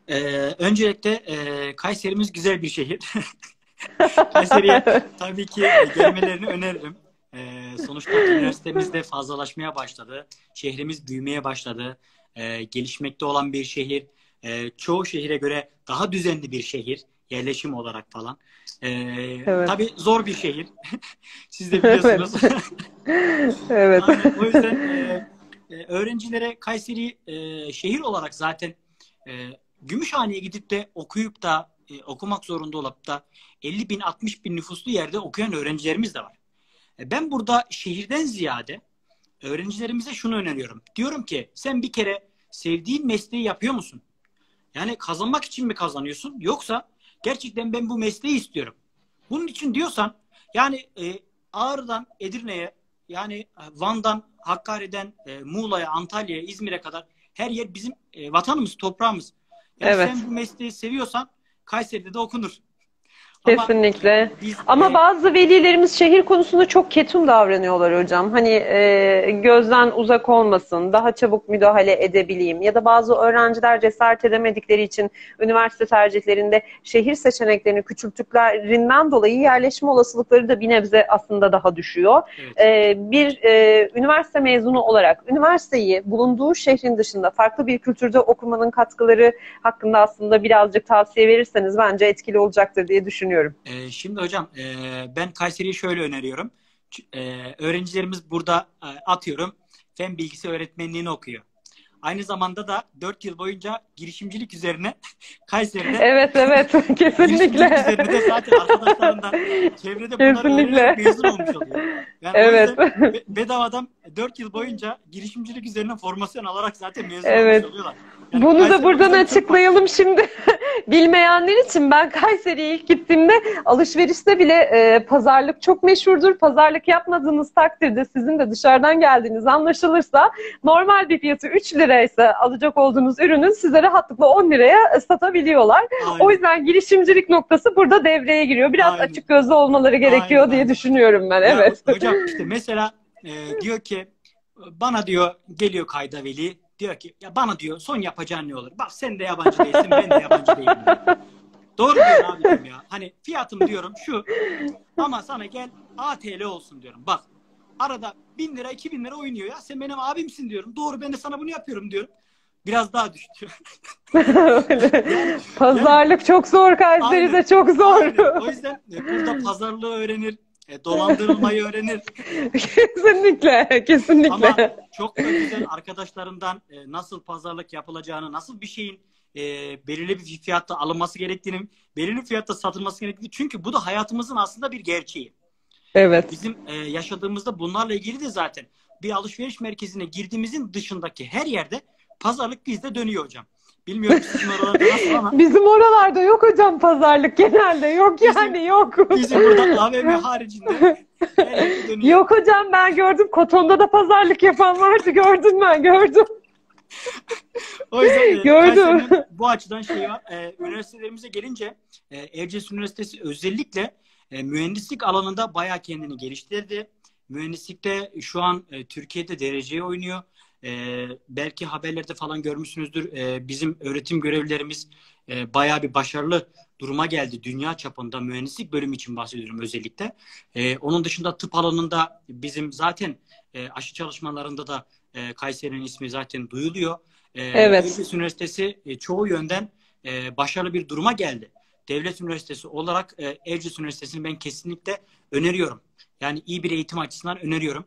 Ee, öncelikle e, Kayserimiz güzel bir şehir. Kayseri'ye tabii ki gelmelerini öneririm. Ee, sonuçta üniversitemiz de fazlalaşmaya başladı. Şehrimiz büyümeye başladı. Ee, gelişmekte olan bir şehir. Ee, çoğu şehire göre daha düzenli bir şehir. Yerleşim olarak falan. Ee, Evet. Tabii zor bir şehir. Siz de biliyorsunuz. Evet. Aynen. O yüzden e, e, öğrencilere Kayseri e, şehir olarak zaten e, Gümüşhane'ye gidip de okuyup da e, okumak zorunda olup da 50 bin 60 bin nüfuslu yerde okuyan öğrencilerimiz de var. E, ben burada şehirden ziyade öğrencilerimize şunu öneriyorum. Diyorum ki sen bir kere sevdiğin mesleği yapıyor musun? Yani kazanmak için mi kazanıyorsun? Yoksa gerçekten ben bu mesleği istiyorum. Bunun için diyorsan yani e, Ağrı'dan Edirne'ye yani e, Van'dan Hakkari'den e, Muğla'ya, Antalya'ya, İzmir'e kadar her yer bizim e, vatanımız, toprağımız. Yani Evet. sen bu mesleği seviyorsan Kayseri'de de okunur. Ama Kesinlikle. biz Ama e, bazı velilerimiz şehir konusunda çok ketum davranıyorlar hocam. Hani e, gözden uzak olmasın, daha çabuk müdahale edebileyim ya da bazı öğrenciler cesaret edemedikleri için üniversite tercihlerinde şehir seçeneklerini küçülttüklerinden dolayı yerleşme olasılıkları da bir nebze aslında daha düşüyor. evet. E, bir e, üniversite mezunu olarak üniversiteyi bulunduğu şehrin dışında farklı bir kültürde okumanın katkıları hakkında aslında birazcık tavsiye verirseniz bence etkili olacaktır diye düşünüyorum. Ee, şimdi hocam e, ben Kayseri'yi şöyle öneriyorum. E, öğrencilerimiz burada e, atıyorum fen bilgisi öğretmenliğini okuyor. Aynı zamanda da 4 yıl boyunca girişimcilik üzerine Kayseri'de Evet evet kesinlikle. üzerine de zaten arkadaşlarından çevrede Kesinlikle. mezun olmuş oluyor. Yani Evet. bedavadan 4 yıl boyunca girişimcilik üzerine formasyon alarak zaten mezun Evet. olmuş oluyorlar. Bunu da buradan açıklayalım şimdi. Bilmeyenler için ben Kayseri'ye ilk gittiğimde alışverişte bile e, pazarlık çok meşhurdur. Pazarlık yapmadığınız takdirde sizin de dışarıdan geldiğiniz anlaşılırsa normal bir fiyatı 3 liraysa alacak olduğunuz ürünün size rahatlıkla 10 liraya satabiliyorlar. Aynen. O yüzden girişimcilik noktası burada devreye giriyor. Biraz Aynen. açık gözlü olmaları gerekiyor Aynen, diye düşünüyorum ben. Ya Evet. hocam işte mesela e, diyor ki bana diyor geliyor kayda veli diyor ki ya bana diyor son yapacağın ne olur? Bak sen de yabancı değilsin ben de yabancı değilim. diyor. Doğru diyor abi diyorum ya. Hani fiyatım diyorum şu ama sana gel ATL olsun diyorum. Bak arada bin lira iki bin lira oynuyor ya sen benim abimsin diyorum. Doğru ben de sana bunu yapıyorum diyorum. Biraz daha düştü. Pazarlık çok zor Kayseri'de çok zor. Aynen. O yüzden e, burada pazarlığı öğrenir, e, dolandırılmayı öğrenir. kesinlikle, kesinlikle. Ama çok da güzel arkadaşlarından e, nasıl pazarlık yapılacağını, nasıl bir şeyin e, belirli bir fiyatta alınması gerektiğini, belirli bir fiyatta satılması gerektiğini. Çünkü bu da hayatımızın aslında bir gerçeği. Evet. Bizim e, yaşadığımızda bunlarla ilgili de zaten bir alışveriş merkezine girdiğimizin dışındaki her yerde pazarlık bizde dönüyor hocam. Bilmiyorum sizin oralarda nasıl ama Bizim oralarda yok hocam pazarlık genelde. Yok Bizim- yani yok. bizim burada AVM haricinde. Yok hocam ben gördüm. Kotonda da pazarlık yapan vardı. Gördüm ben gördüm. O yüzden e, Gördüm. Bu açıdan şey var. E, üniversitelerimize gelince e, Erciyes Üniversitesi özellikle e, mühendislik alanında bayağı kendini geliştirdi. Mühendislikte şu an e, Türkiye'de dereceye oynuyor. E, belki haberlerde falan görmüşsünüzdür. E, bizim öğretim görevlilerimiz e, bayağı bir başarılı duruma geldi. Dünya çapında mühendislik bölümü için bahsediyorum özellikle. E, onun dışında tıp alanında bizim zaten e, aşı çalışmalarında da e, Kayseri'nin ismi zaten duyuluyor. E, Evet. Erciyes Üniversitesi e, çoğu yönden e, başarılı bir duruma geldi. Devlet üniversitesi olarak e, Erciyes Üniversitesi'ni ben kesinlikle öneriyorum. Yani iyi bir eğitim açısından öneriyorum.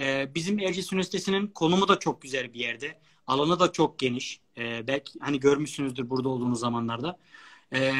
E, bizim Erciyes Üniversitesi'nin konumu da çok güzel bir yerde. Alanı da çok geniş. E, belki hani görmüşsünüzdür burada olduğunuz zamanlarda. E,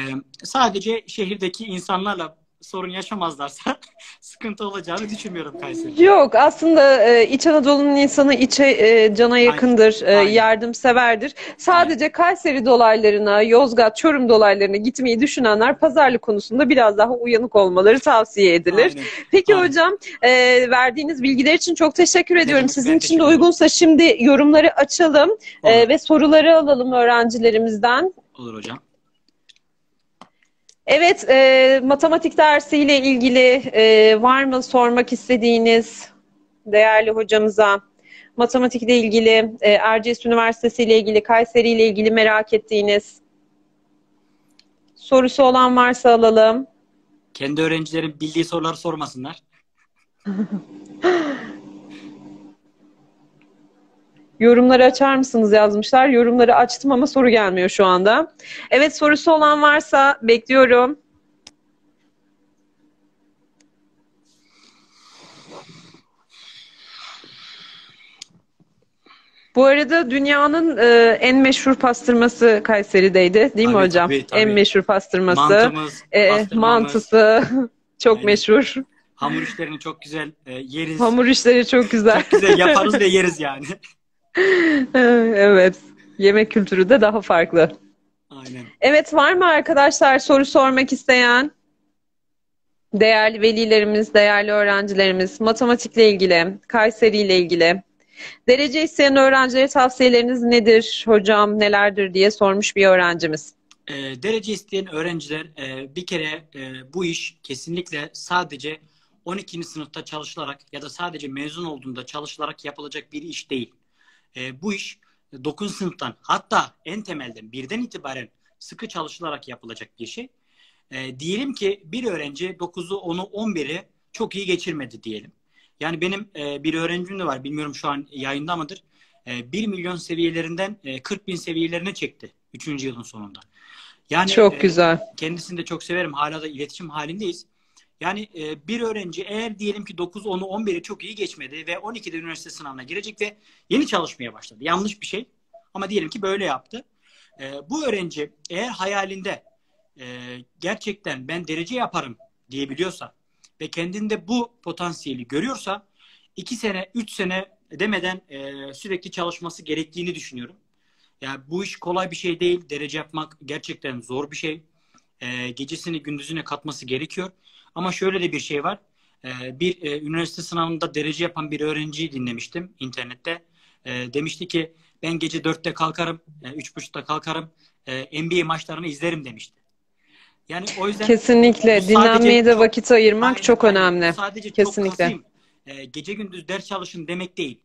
sadece şehirdeki insanlarla sorun yaşamazlarsa sıkıntı olacağını düşünmüyorum Kayseri. Yok aslında e, İç Anadolu'nun insanı içe e, cana yakındır, e, Aynen. yardımseverdir. Sadece Kayseri dolaylarına, Yozgat, Çorum dolaylarına gitmeyi düşünenler pazarlık konusunda biraz daha uyanık olmaları tavsiye edilir. Aynen. Peki Aynen. hocam, e, verdiğiniz bilgiler için çok teşekkür ediyorum. demek, Sizin için de uygunsa şimdi yorumları açalım e, ve soruları alalım öğrencilerimizden. Olur hocam. Evet, e, matematik dersiyle ilgili e, var mı sormak istediğiniz değerli hocamıza? Matematikle ilgili, e, Erciyes Üniversitesi ile ilgili, Kayseri ile ilgili merak ettiğiniz sorusu olan varsa alalım. Kendi öğrencilerin bildiği soruları sormasınlar. Yorumları açar mısınız yazmışlar. Yorumları açtım ama soru gelmiyor şu anda. Evet sorusu olan varsa bekliyorum. Bu arada dünyanın e, en meşhur pastırması Kayseri'deydi, değil mi Tabii, hocam? tabii, tabii. En meşhur pastırması, Mantımız, e, mantısı çok Aynen. meşhur. hamur işlerini çok güzel e, yeriz. Hamur işleri çok güzel. Çok güzel yaparız ve yeriz yani. Evet, yemek kültürü de daha farklı. Aynen. Evet var mı arkadaşlar soru sormak isteyen? Değerli velilerimiz, değerli öğrencilerimiz, matematikle ilgili, Kayseri ile ilgili. Derece isteyen öğrencilere tavsiyeleriniz nedir hocam, nelerdir diye sormuş bir öğrencimiz. E, derece isteyen öğrenciler e, bir kere e, bu iş kesinlikle sadece 12. sınıfta çalışılarak ya da sadece mezun olduğunda çalışılarak yapılacak bir iş değil. E, bu iş 9. sınıftan hatta en temelden birden itibaren sıkı çalışılarak yapılacak bir şey. E, diyelim ki bir öğrenci 9'u 10'u 11'i çok iyi geçirmedi diyelim. Yani benim e, bir öğrencim de var bilmiyorum şu an yayında mıdır? E, 1 milyon seviyelerinden e, 40 bin seviyelerine çekti 3. yılın sonunda. Yani Çok e, güzel. kendisini de çok severim. Hala da iletişim halindeyiz. Yani e, bir öğrenci eğer diyelim ki 9, 10'u, 11'i çok iyi geçmedi ve 12'de üniversite sınavına girecek ve yeni çalışmaya başladı. Yanlış bir şey ama diyelim ki böyle yaptı. E, bu öğrenci eğer hayalinde e, gerçekten ben derece yaparım diyebiliyorsa ve kendinde bu potansiyeli görüyorsa 2 sene, 3 sene demeden e, sürekli çalışması gerektiğini düşünüyorum. Yani bu iş kolay bir şey değil. Derece yapmak gerçekten zor bir şey. E, gecesini gündüzüne katması gerekiyor. Ama şöyle de bir şey var. E, bir e, üniversite sınavında derece yapan bir öğrenciyi dinlemiştim internette. E, demişti ki ben gece dörtte kalkarım, e, üç buçukta kalkarım, e, NBA maçlarını izlerim demişti. Yani o yüzden kesinlikle dinlenmeye de vakit ayırmak aynen, çok önemli. Sadece kesinlikle. çok kasayım, e, gece gündüz ders çalışın demek değil.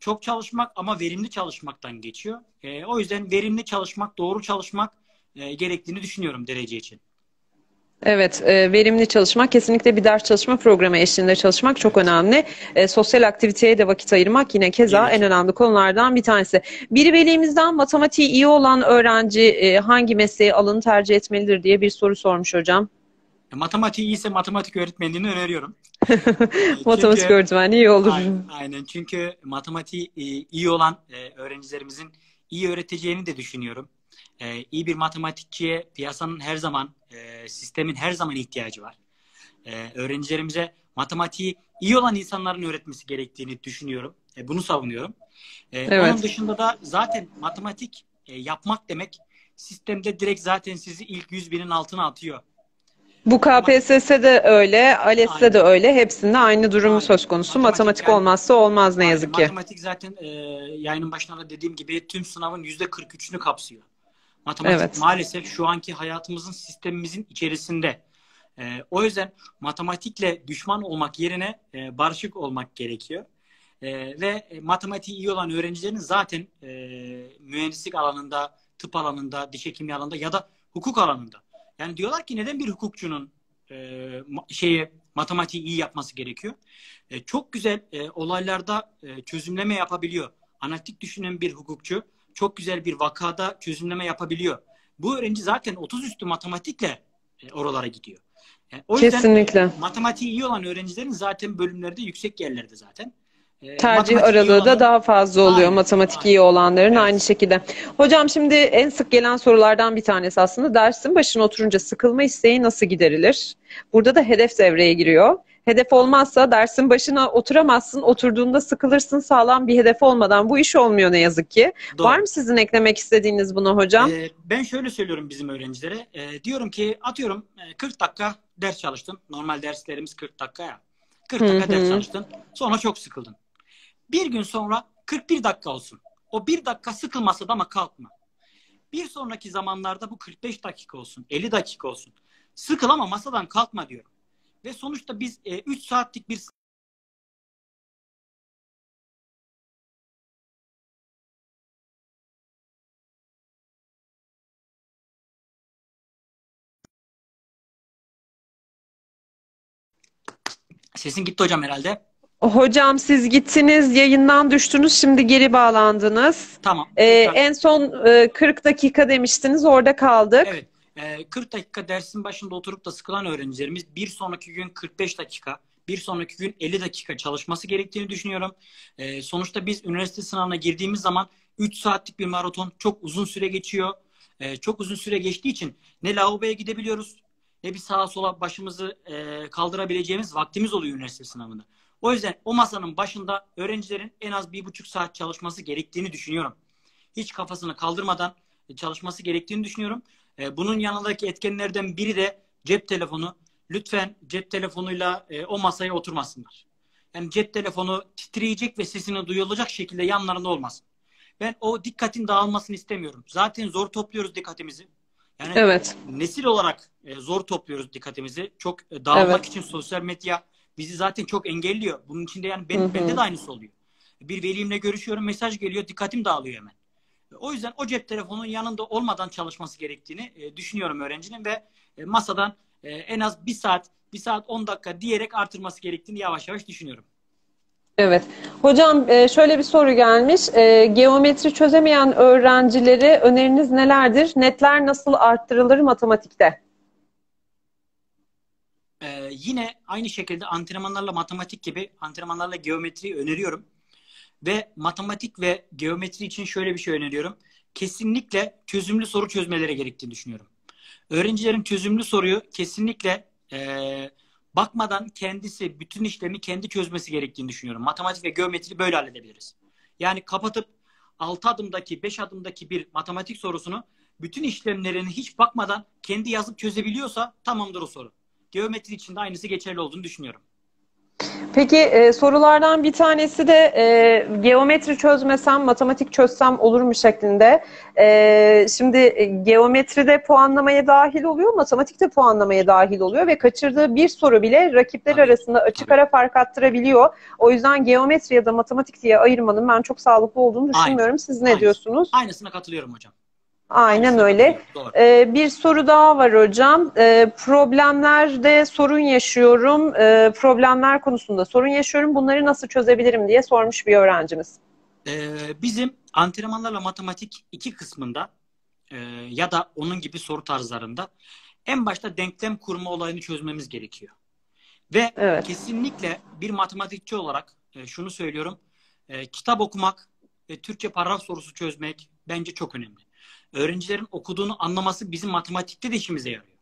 Çok çalışmak ama verimli çalışmaktan geçiyor. O yüzden verimli çalışmak, doğru çalışmak gerektiğini düşünüyorum derece için. Evet, e, verimli çalışmak, kesinlikle bir ders çalışma programı eşliğinde çalışmak çok önemli. E, sosyal aktiviteye de vakit ayırmak yine keza evet. en önemli konulardan bir tanesi. Biri velimizden matematiği iyi olan öğrenci e, hangi mesleği alanı tercih etmelidir diye bir soru sormuş hocam. Matematiği iyiyse matematik öğretmenliğini öneriyorum. matematik çünkü, öğretmenliği iyi olur. Aynen, aynen. çünkü matematiği iyi olan öğrencilerimizin iyi öğreteceğini de düşünüyorum. E, iyi bir matematikçiye piyasanın her zaman, e, sistemin her zaman ihtiyacı var. E, öğrencilerimize matematiği iyi olan insanların öğretmesi gerektiğini düşünüyorum. E, bunu savunuyorum. E, evet. Onun dışında da zaten matematik e, yapmak demek sistemde direkt zaten sizi ilk 100 binin altına atıyor. Bu KPSS'de öyle, ALES'te de öyle. Hepsinde aynı durum aynen. söz konusu. Matematik, matematik yani, olmazsa olmaz ne aynen. yazık ki. Matematik zaten e, yayının başında da dediğim gibi tüm sınavın %43'ünü kapsıyor. Matematik evet. maalesef şu anki hayatımızın sistemimizin içerisinde. E, o yüzden matematikle düşman olmak yerine e, barışık olmak gerekiyor. E, ve matematiği iyi olan öğrencilerin zaten e, mühendislik alanında, tıp alanında, diş hekimliği alanında ya da hukuk alanında. Yani diyorlar ki neden bir hukukçunun e, şeyi matematiği iyi yapması gerekiyor? E, çok güzel e, olaylarda e, çözümleme yapabiliyor. Analitik düşünen bir hukukçu çok güzel bir vakada çözümleme yapabiliyor. Bu öğrenci zaten 30 üstü matematikle e, oralara gidiyor. Yani o yüzden Kesinlikle. matematiği iyi olan öğrencilerin zaten bölümlerde yüksek yerlerde zaten. E, Tercih aralığı da daha fazla oluyor aynen, matematik aynen. iyi olanların evet. aynı şekilde. Hocam şimdi en sık gelen sorulardan bir tanesi aslında dersin başına oturunca sıkılma isteği nasıl giderilir? Burada da hedef devreye giriyor. Hedef olmazsa dersin başına oturamazsın. Oturduğunda sıkılırsın. Sağlam bir hedef olmadan bu iş olmuyor ne yazık ki. Doğru. Var mı sizin eklemek istediğiniz buna hocam? Ee, ben şöyle söylüyorum bizim öğrencilere. Ee, diyorum ki atıyorum 40 e, dakika ders çalıştın. Normal derslerimiz 40 dakika ya. 40 dakika Hı-hı. ders çalıştın. Sonra çok sıkıldın. Bir gün sonra 41 dakika olsun. O bir dakika sıkılmasa da ama kalkma. Bir sonraki zamanlarda bu 45 dakika olsun, 50 dakika olsun. Sıkıl ama masadan kalkma diyorum. Ve sonuçta biz 3 e, saatlik bir Sesin gitti hocam herhalde. Hocam siz gittiniz, yayından düştünüz, şimdi geri bağlandınız. Tamam. Ee, en son e, 40 dakika demiştiniz, orada kaldık. Evet. 40 ee, dakika dersin başında oturup da sıkılan öğrencilerimiz bir sonraki gün 45 dakika, bir sonraki gün 50 dakika çalışması gerektiğini düşünüyorum. Ee, sonuçta biz üniversite sınavına girdiğimiz zaman 3 saatlik bir maraton çok uzun süre geçiyor. Ee, çok uzun süre geçtiği için ne lavaboya gidebiliyoruz ne bir sağa sola başımızı e, kaldırabileceğimiz vaktimiz oluyor üniversite sınavında. O yüzden o masanın başında öğrencilerin en az bir buçuk saat çalışması gerektiğini düşünüyorum. Hiç kafasını kaldırmadan çalışması gerektiğini düşünüyorum. E, bunun yanındaki etkenlerden biri de cep telefonu. Lütfen cep telefonuyla e, o masaya oturmasınlar. Yani cep telefonu titreyecek ve sesini duyulacak şekilde yanlarında olmasın. Ben o dikkatin dağılmasını istemiyorum. Zaten zor topluyoruz dikkatimizi. Yani evet. nesil olarak e, zor topluyoruz dikkatimizi. Çok dağılmak evet. için sosyal medya bizi zaten çok engelliyor. Bunun içinde yani ben, bende de aynısı oluyor. Bir velimle görüşüyorum, mesaj geliyor, dikkatim dağılıyor hemen. O yüzden o cep telefonunun yanında olmadan çalışması gerektiğini e, düşünüyorum öğrencinin ve e, masadan e, en az bir saat, bir saat on dakika diyerek artırması gerektiğini yavaş yavaş düşünüyorum. Evet. Hocam e, şöyle bir soru gelmiş. E, geometri çözemeyen öğrencileri öneriniz nelerdir? Netler nasıl arttırılır matematikte? Ee, yine aynı şekilde antrenmanlarla matematik gibi antrenmanlarla geometriyi öneriyorum. Ve matematik ve geometri için şöyle bir şey öneriyorum. Kesinlikle çözümlü soru çözmeleri gerektiğini düşünüyorum. Öğrencilerin çözümlü soruyu kesinlikle e, bakmadan kendisi bütün işlemi kendi çözmesi gerektiğini düşünüyorum. Matematik ve geometri böyle halledebiliriz. Yani kapatıp 6 adımdaki, 5 adımdaki bir matematik sorusunu bütün işlemlerini hiç bakmadan kendi yazıp çözebiliyorsa tamamdır o soru. Geometri için de aynısı geçerli olduğunu düşünüyorum. Peki e, sorulardan bir tanesi de e, geometri çözmesem, matematik çözsem olur mu şeklinde. E, şimdi e, geometride puanlamaya dahil oluyor, matematikte puanlamaya dahil oluyor ve kaçırdığı bir soru bile rakipler Tabii. arasında açık ara fark attırabiliyor. O yüzden geometri ya da matematik diye ayırmanın ben çok sağlıklı olduğunu düşünmüyorum. Siz ne Aynen. diyorsunuz? Aynısına katılıyorum hocam. Aynen öyle. Ee, bir soru daha var hocam. Ee, problemlerde sorun yaşıyorum. Ee, problemler konusunda sorun yaşıyorum. Bunları nasıl çözebilirim diye sormuş bir öğrencimiz. Ee, bizim antrenmanlarla matematik iki kısmında e, ya da onun gibi soru tarzlarında en başta denklem kurma olayını çözmemiz gerekiyor. Ve evet. kesinlikle bir matematikçi olarak e, şunu söylüyorum. E, kitap okumak ve Türkçe paragraf sorusu çözmek bence çok önemli öğrencilerin okuduğunu anlaması bizim matematikte de işimize yarıyor.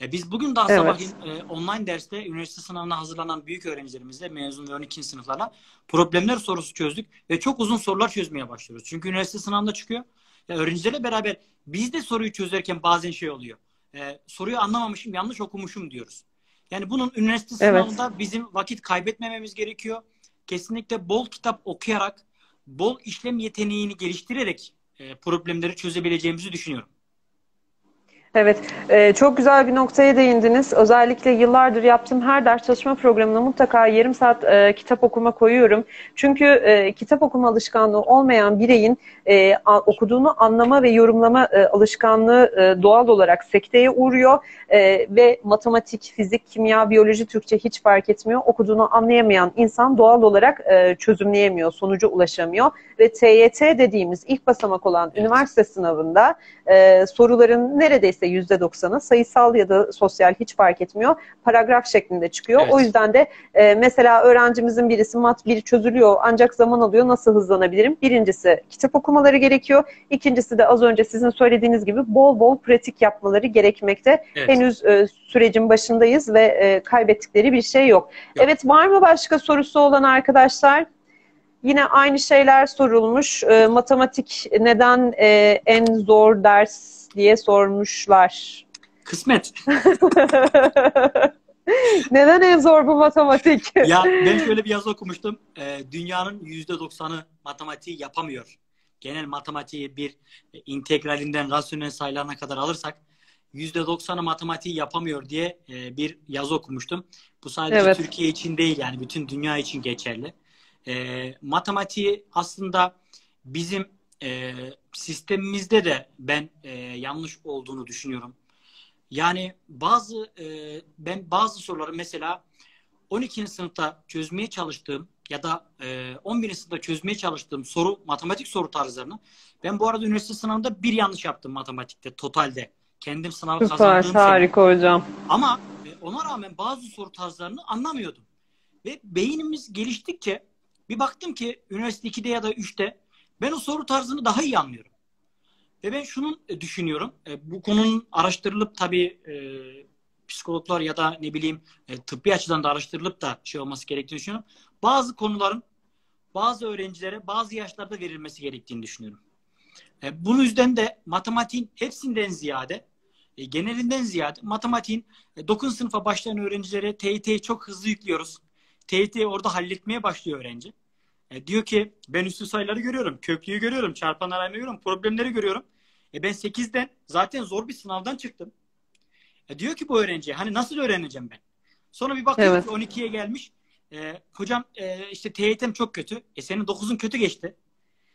E biz bugün daha evet. sabahleyin e, online derste üniversite sınavına hazırlanan büyük öğrencilerimizle mezun ve 12. sınıflarla problemler sorusu çözdük ve çok uzun sorular çözmeye başlıyoruz. Çünkü üniversite sınavında çıkıyor. Ya öğrencilerle beraber biz de soruyu çözerken bazen şey oluyor. E, soruyu anlamamışım, yanlış okumuşum diyoruz. Yani bunun üniversite sınavında evet. bizim vakit kaybetmememiz gerekiyor. Kesinlikle bol kitap okuyarak, bol işlem yeteneğini geliştirerek e, problemleri çözebileceğimizi düşünüyorum. Evet, e, çok güzel bir noktaya değindiniz. Özellikle yıllardır yaptığım her ders çalışma programına mutlaka yarım saat e, kitap okuma koyuyorum. Çünkü e, kitap okuma alışkanlığı olmayan bireyin e, a, okuduğunu anlama ve yorumlama e, alışkanlığı e, doğal olarak sekteye uğruyor e, ve matematik, fizik, kimya, biyoloji, Türkçe hiç fark etmiyor. Okuduğunu anlayamayan insan doğal olarak e, çözümleyemiyor, sonuca ulaşamıyor ve TYT dediğimiz ilk basamak olan evet. üniversite sınavında e, soruların neredeyse yüzde doksanı sayısal ya da sosyal hiç fark etmiyor. Paragraf şeklinde çıkıyor. Evet. O yüzden de e, mesela öğrencimizin birisi mat bir çözülüyor ancak zaman alıyor. Nasıl hızlanabilirim? Birincisi kitap okumaları gerekiyor. İkincisi de az önce sizin söylediğiniz gibi bol bol pratik yapmaları gerekmekte. Evet. Henüz e, sürecin başındayız ve e, kaybettikleri bir şey yok. yok. Evet var mı başka sorusu olan arkadaşlar? Yine aynı şeyler sorulmuş. E, matematik neden e, en zor ders diye sormuşlar. Kısmet. neden en zor bu matematik? ya ben şöyle bir yazı okumuştum. E, dünyanın yüzde doksanı matematiği yapamıyor. Genel matematiği bir e, integralinden rasyonel sayılarına kadar alırsak yüzde doksanı matematiği yapamıyor diye e, bir yazı okumuştum. Bu sadece evet. Türkiye için değil yani bütün dünya için geçerli. E, matematiği aslında bizim e, sistemimizde de ben e, yanlış olduğunu düşünüyorum. Yani bazı e, ben bazı soruları mesela 12. sınıfta çözmeye çalıştığım ya da e, 11. sınıfta çözmeye çalıştığım soru matematik soru tarzlarını ben bu arada üniversite sınavında bir yanlış yaptım matematikte totalde. Kendim sınavı Süper, kazandığım harika sene. hocam. Ama e, ona rağmen bazı soru tarzlarını anlamıyordum. Ve beynimiz geliştikçe bir baktım ki üniversite 2'de ya da 3'te ben o soru tarzını daha iyi anlıyorum. Ve ben şunu e, düşünüyorum. E, bu konunun araştırılıp tabii e, psikologlar ya da ne bileyim e, tıbbi açıdan da araştırılıp da şey olması gerektiğini düşünüyorum. Bazı konuların bazı öğrencilere bazı yaşlarda verilmesi gerektiğini düşünüyorum. E, bunun yüzden de matematiğin hepsinden ziyade e, genelinden ziyade matematiğin e, 9. sınıfa başlayan öğrencilere TYT'yi çok hızlı yüklüyoruz. TYT'yi orada halletmeye başlıyor öğrenci. E, diyor ki ben üstü sayıları görüyorum, köklüyü görüyorum, çarpan aramayı görüyorum, problemleri görüyorum. E ben 8'den zaten zor bir sınavdan çıktım. E diyor ki bu öğrenci hani nasıl öğreneceğim ben? Sonra bir bakıyor evet. ki 12'ye gelmiş. E, hocam e, işte TYT'm çok kötü. E senin 9'un kötü geçti.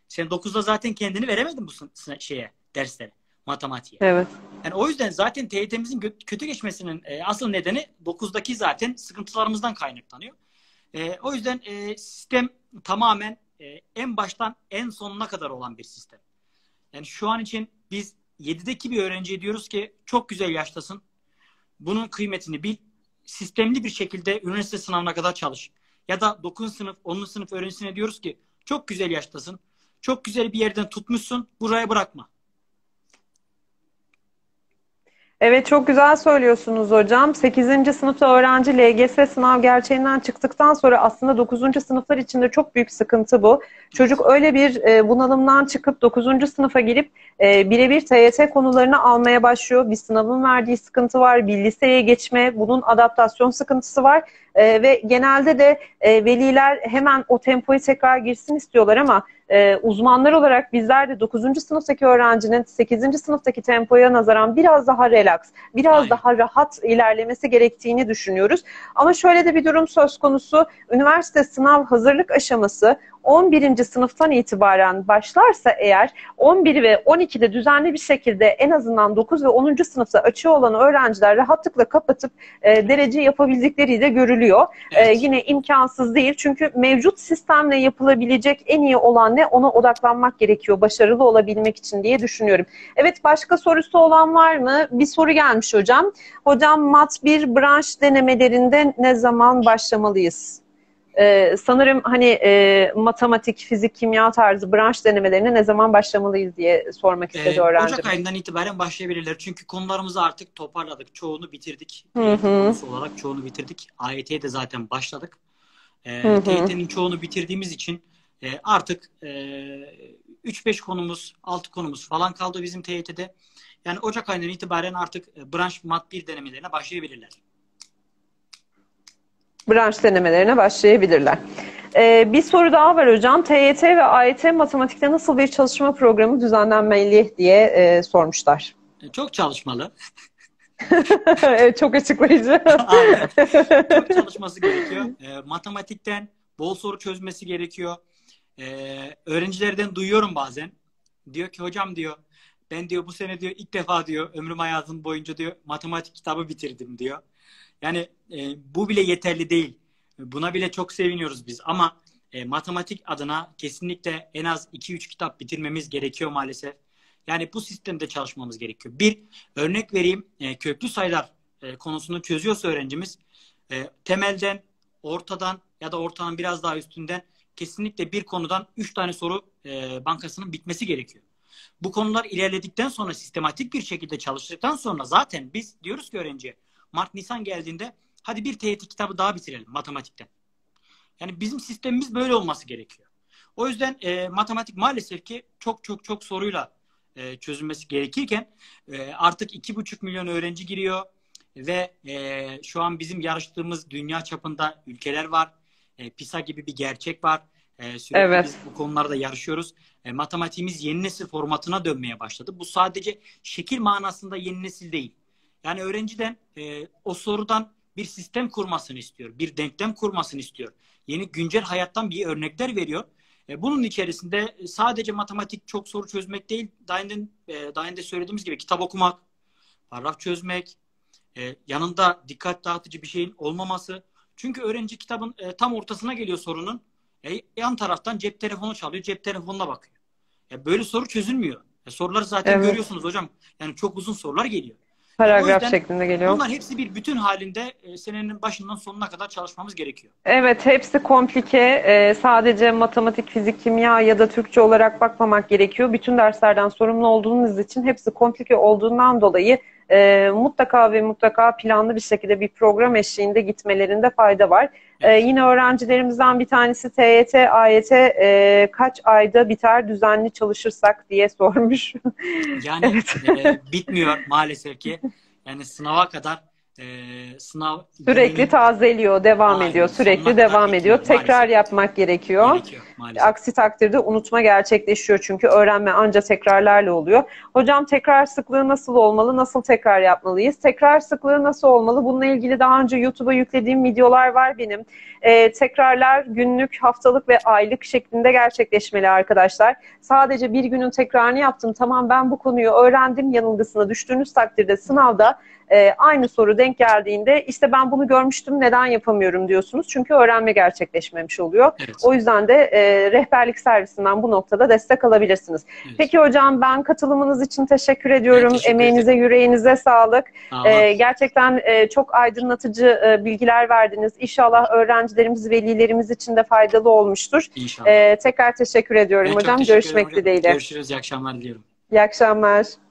Sen 9'da zaten kendini veremedin bu şeye, derslere, matematiğe. Evet. Yani o yüzden zaten TYT'mizin kötü geçmesinin e, asıl nedeni 9'daki zaten sıkıntılarımızdan kaynaklanıyor. E, o yüzden e, sistem tamamen e, en baştan en sonuna kadar olan bir sistem. Yani şu an için biz 7'deki bir öğrenciye diyoruz ki çok güzel yaştasın. Bunun kıymetini bil. Sistemli bir şekilde üniversite sınavına kadar çalış. Ya da 9. sınıf, 10. sınıf öğrencisine diyoruz ki çok güzel yaştasın. Çok güzel bir yerden tutmuşsun. Buraya bırakma. Evet çok güzel söylüyorsunuz hocam. 8. sınıfta öğrenci LGS sınav gerçeğinden çıktıktan sonra aslında 9. sınıflar için de çok büyük sıkıntı bu. Çocuk öyle bir e, bunalımdan çıkıp 9. sınıfa girip e, birebir TYT konularını almaya başlıyor. Bir sınavın verdiği sıkıntı var, bir liseye geçme, bunun adaptasyon sıkıntısı var. E, ve genelde de veliler hemen o tempoyu tekrar girsin istiyorlar ama e, uzmanlar olarak bizler de 9. sınıftaki öğrencinin 8. sınıftaki tempoya nazaran biraz daha relax, biraz Aynen. daha rahat ilerlemesi gerektiğini düşünüyoruz. Ama şöyle de bir durum söz konusu. Üniversite sınav hazırlık aşaması 11. sınıftan itibaren başlarsa eğer 11 ve 12'de düzenli bir şekilde en azından 9 ve 10. sınıfta açığı olan öğrenciler rahatlıkla kapatıp e, derece yapabildikleri de görülüyor. E, Evet. yine imkansız değil çünkü mevcut sistemle yapılabilecek en iyi olan ne ona odaklanmak gerekiyor başarılı olabilmek için diye düşünüyorum. Evet başka sorusu olan var mı? Bir soru gelmiş hocam. Hocam mat 1 branş denemelerinde ne zaman başlamalıyız? Ee, sanırım hani e, matematik, fizik, kimya tarzı branş denemelerine ne zaman başlamalıyız diye sormak istedi Ee, öğrencim. Ocak ayından itibaren başlayabilirler. Çünkü konularımızı artık toparladık. Çoğunu bitirdik. Hı hı. konusu olarak çoğunu bitirdik. AYT'ye de zaten başladık. Ee, Hı hı. TYT'nin çoğunu bitirdiğimiz için e, artık e, 3-5 konumuz, 6 konumuz falan kaldı bizim TYT'de. Yani Ocak ayından itibaren artık e, branş mat 1 denemelerine başlayabilirler. branş denemelerine başlayabilirler. Ee, bir soru daha var hocam. TYT ve AYT matematikte nasıl bir çalışma programı düzenlenmeli diye e, sormuşlar. E, Çok çalışmalı. Evet, Çok açıklayıcı. Aynen. Çok çalışması gerekiyor. E, matematikten bol soru çözmesi gerekiyor. E, öğrencilerden duyuyorum bazen. Diyor ki hocam diyor ben diyor bu sene diyor ilk defa diyor ömrüm hayatım boyunca diyor matematik kitabı bitirdim diyor. Yani e, bu bile yeterli değil. Buna bile çok seviniyoruz biz ama e, matematik adına kesinlikle en az 2-3 kitap bitirmemiz gerekiyor maalesef. Yani bu sistemde çalışmamız gerekiyor. Bir, örnek vereyim. E, köklü sayılar e, konusunu çözüyorsa öğrencimiz e, temelden, ortadan ya da ortanın biraz daha üstünden kesinlikle bir konudan 3 tane soru e, bankasının bitmesi gerekiyor. Bu konular ilerledikten sonra sistematik bir şekilde çalıştıktan sonra zaten biz diyoruz ki öğrenciye Mart Nisan geldiğinde hadi bir TYT kitabı daha bitirelim matematikten. Yani bizim sistemimiz böyle olması gerekiyor. O yüzden e, matematik maalesef ki çok çok çok soruyla e, çözülmesi gerekirken e, artık iki buçuk milyon öğrenci giriyor ve e, şu an bizim yarıştığımız dünya çapında ülkeler var. E, PISA gibi bir gerçek var. E, sürekli Evet. biz bu konularda yarışıyoruz. E, matematiğimiz yeni nesil formatına dönmeye başladı. Bu sadece şekil manasında yeni nesil değil. Yani öğrenciden e, o sorudan bir sistem kurmasını istiyor. Bir denklem kurmasını istiyor. Yeni güncel hayattan bir örnekler veriyor. E, bunun içerisinde sadece matematik çok soru çözmek değil, daha önce, e, daha önce söylediğimiz gibi kitap okumak, paragraf çözmek, e, yanında dikkat dağıtıcı bir şeyin olmaması. Çünkü öğrenci kitabın e, tam ortasına geliyor sorunun. E, yan taraftan cep telefonu çalıyor, cep telefonuna bakıyor. E, böyle soru çözülmüyor. E, soruları zaten Evet. görüyorsunuz hocam. Yani çok uzun sorular geliyor. Paragraf O yüzden şeklinde geliyor. Bunlar hepsi bir bütün halinde e, senenin başından sonuna kadar çalışmamız gerekiyor. Evet, hepsi komplike. Ee, sadece matematik, fizik, kimya ya da Türkçe olarak bakmamak gerekiyor. Bütün derslerden sorumlu olduğunuz için hepsi komplike olduğundan dolayı e, mutlaka ve mutlaka planlı bir şekilde bir program eşliğinde gitmelerinde fayda var. Ee, yine öğrencilerimizden bir tanesi TYT, AYT e, kaç ayda biter düzenli çalışırsak diye sormuş. Yani Evet. e, bitmiyor maalesef ki. Yani sınava kadar e, sınav Sürekli dönemi tazeliyor, devam Aynen, ediyor, sonuna sürekli kadar devam ediyor. bitmiyor Tekrar maalesef. yapmak gerekiyor. gerekiyor maalesef. Aksi takdirde unutma gerçekleşiyor çünkü öğrenme anca tekrarlarla oluyor. Hocam tekrar sıklığı nasıl olmalı? Nasıl tekrar yapmalıyız? Tekrar sıklığı nasıl olmalı? Bununla ilgili daha önce YouTube'a yüklediğim videolar var benim. Ee, tekrarlar günlük, haftalık ve aylık şeklinde gerçekleşmeli arkadaşlar. Sadece bir günün tekrarını yaptım. Tamam ben bu konuyu öğrendim yanılgısına düştüğünüz takdirde sınavda e, aynı soru denk geldiğinde işte ben bunu görmüştüm neden yapamıyorum diyorsunuz. Çünkü öğrenme gerçekleşmemiş oluyor. Evet. O yüzden de e, rehberlik servisinden bu noktada destek alabilirsiniz. Evet. Peki hocam ben katılımınız için teşekkür ediyorum. teşekkür Emeğinize, yüreğinize sağlık. E, gerçekten e, çok aydınlatıcı e, bilgiler verdiniz. İnşallah öğrencilerimiz, velilerimiz için de faydalı olmuştur. İnşallah. E, tekrar teşekkür ediyorum çok hocam. teşekkür ederim Görüşmek hocam. dileğiyle. Görüşürüz. İyi akşamlar diliyorum. İyi akşamlar.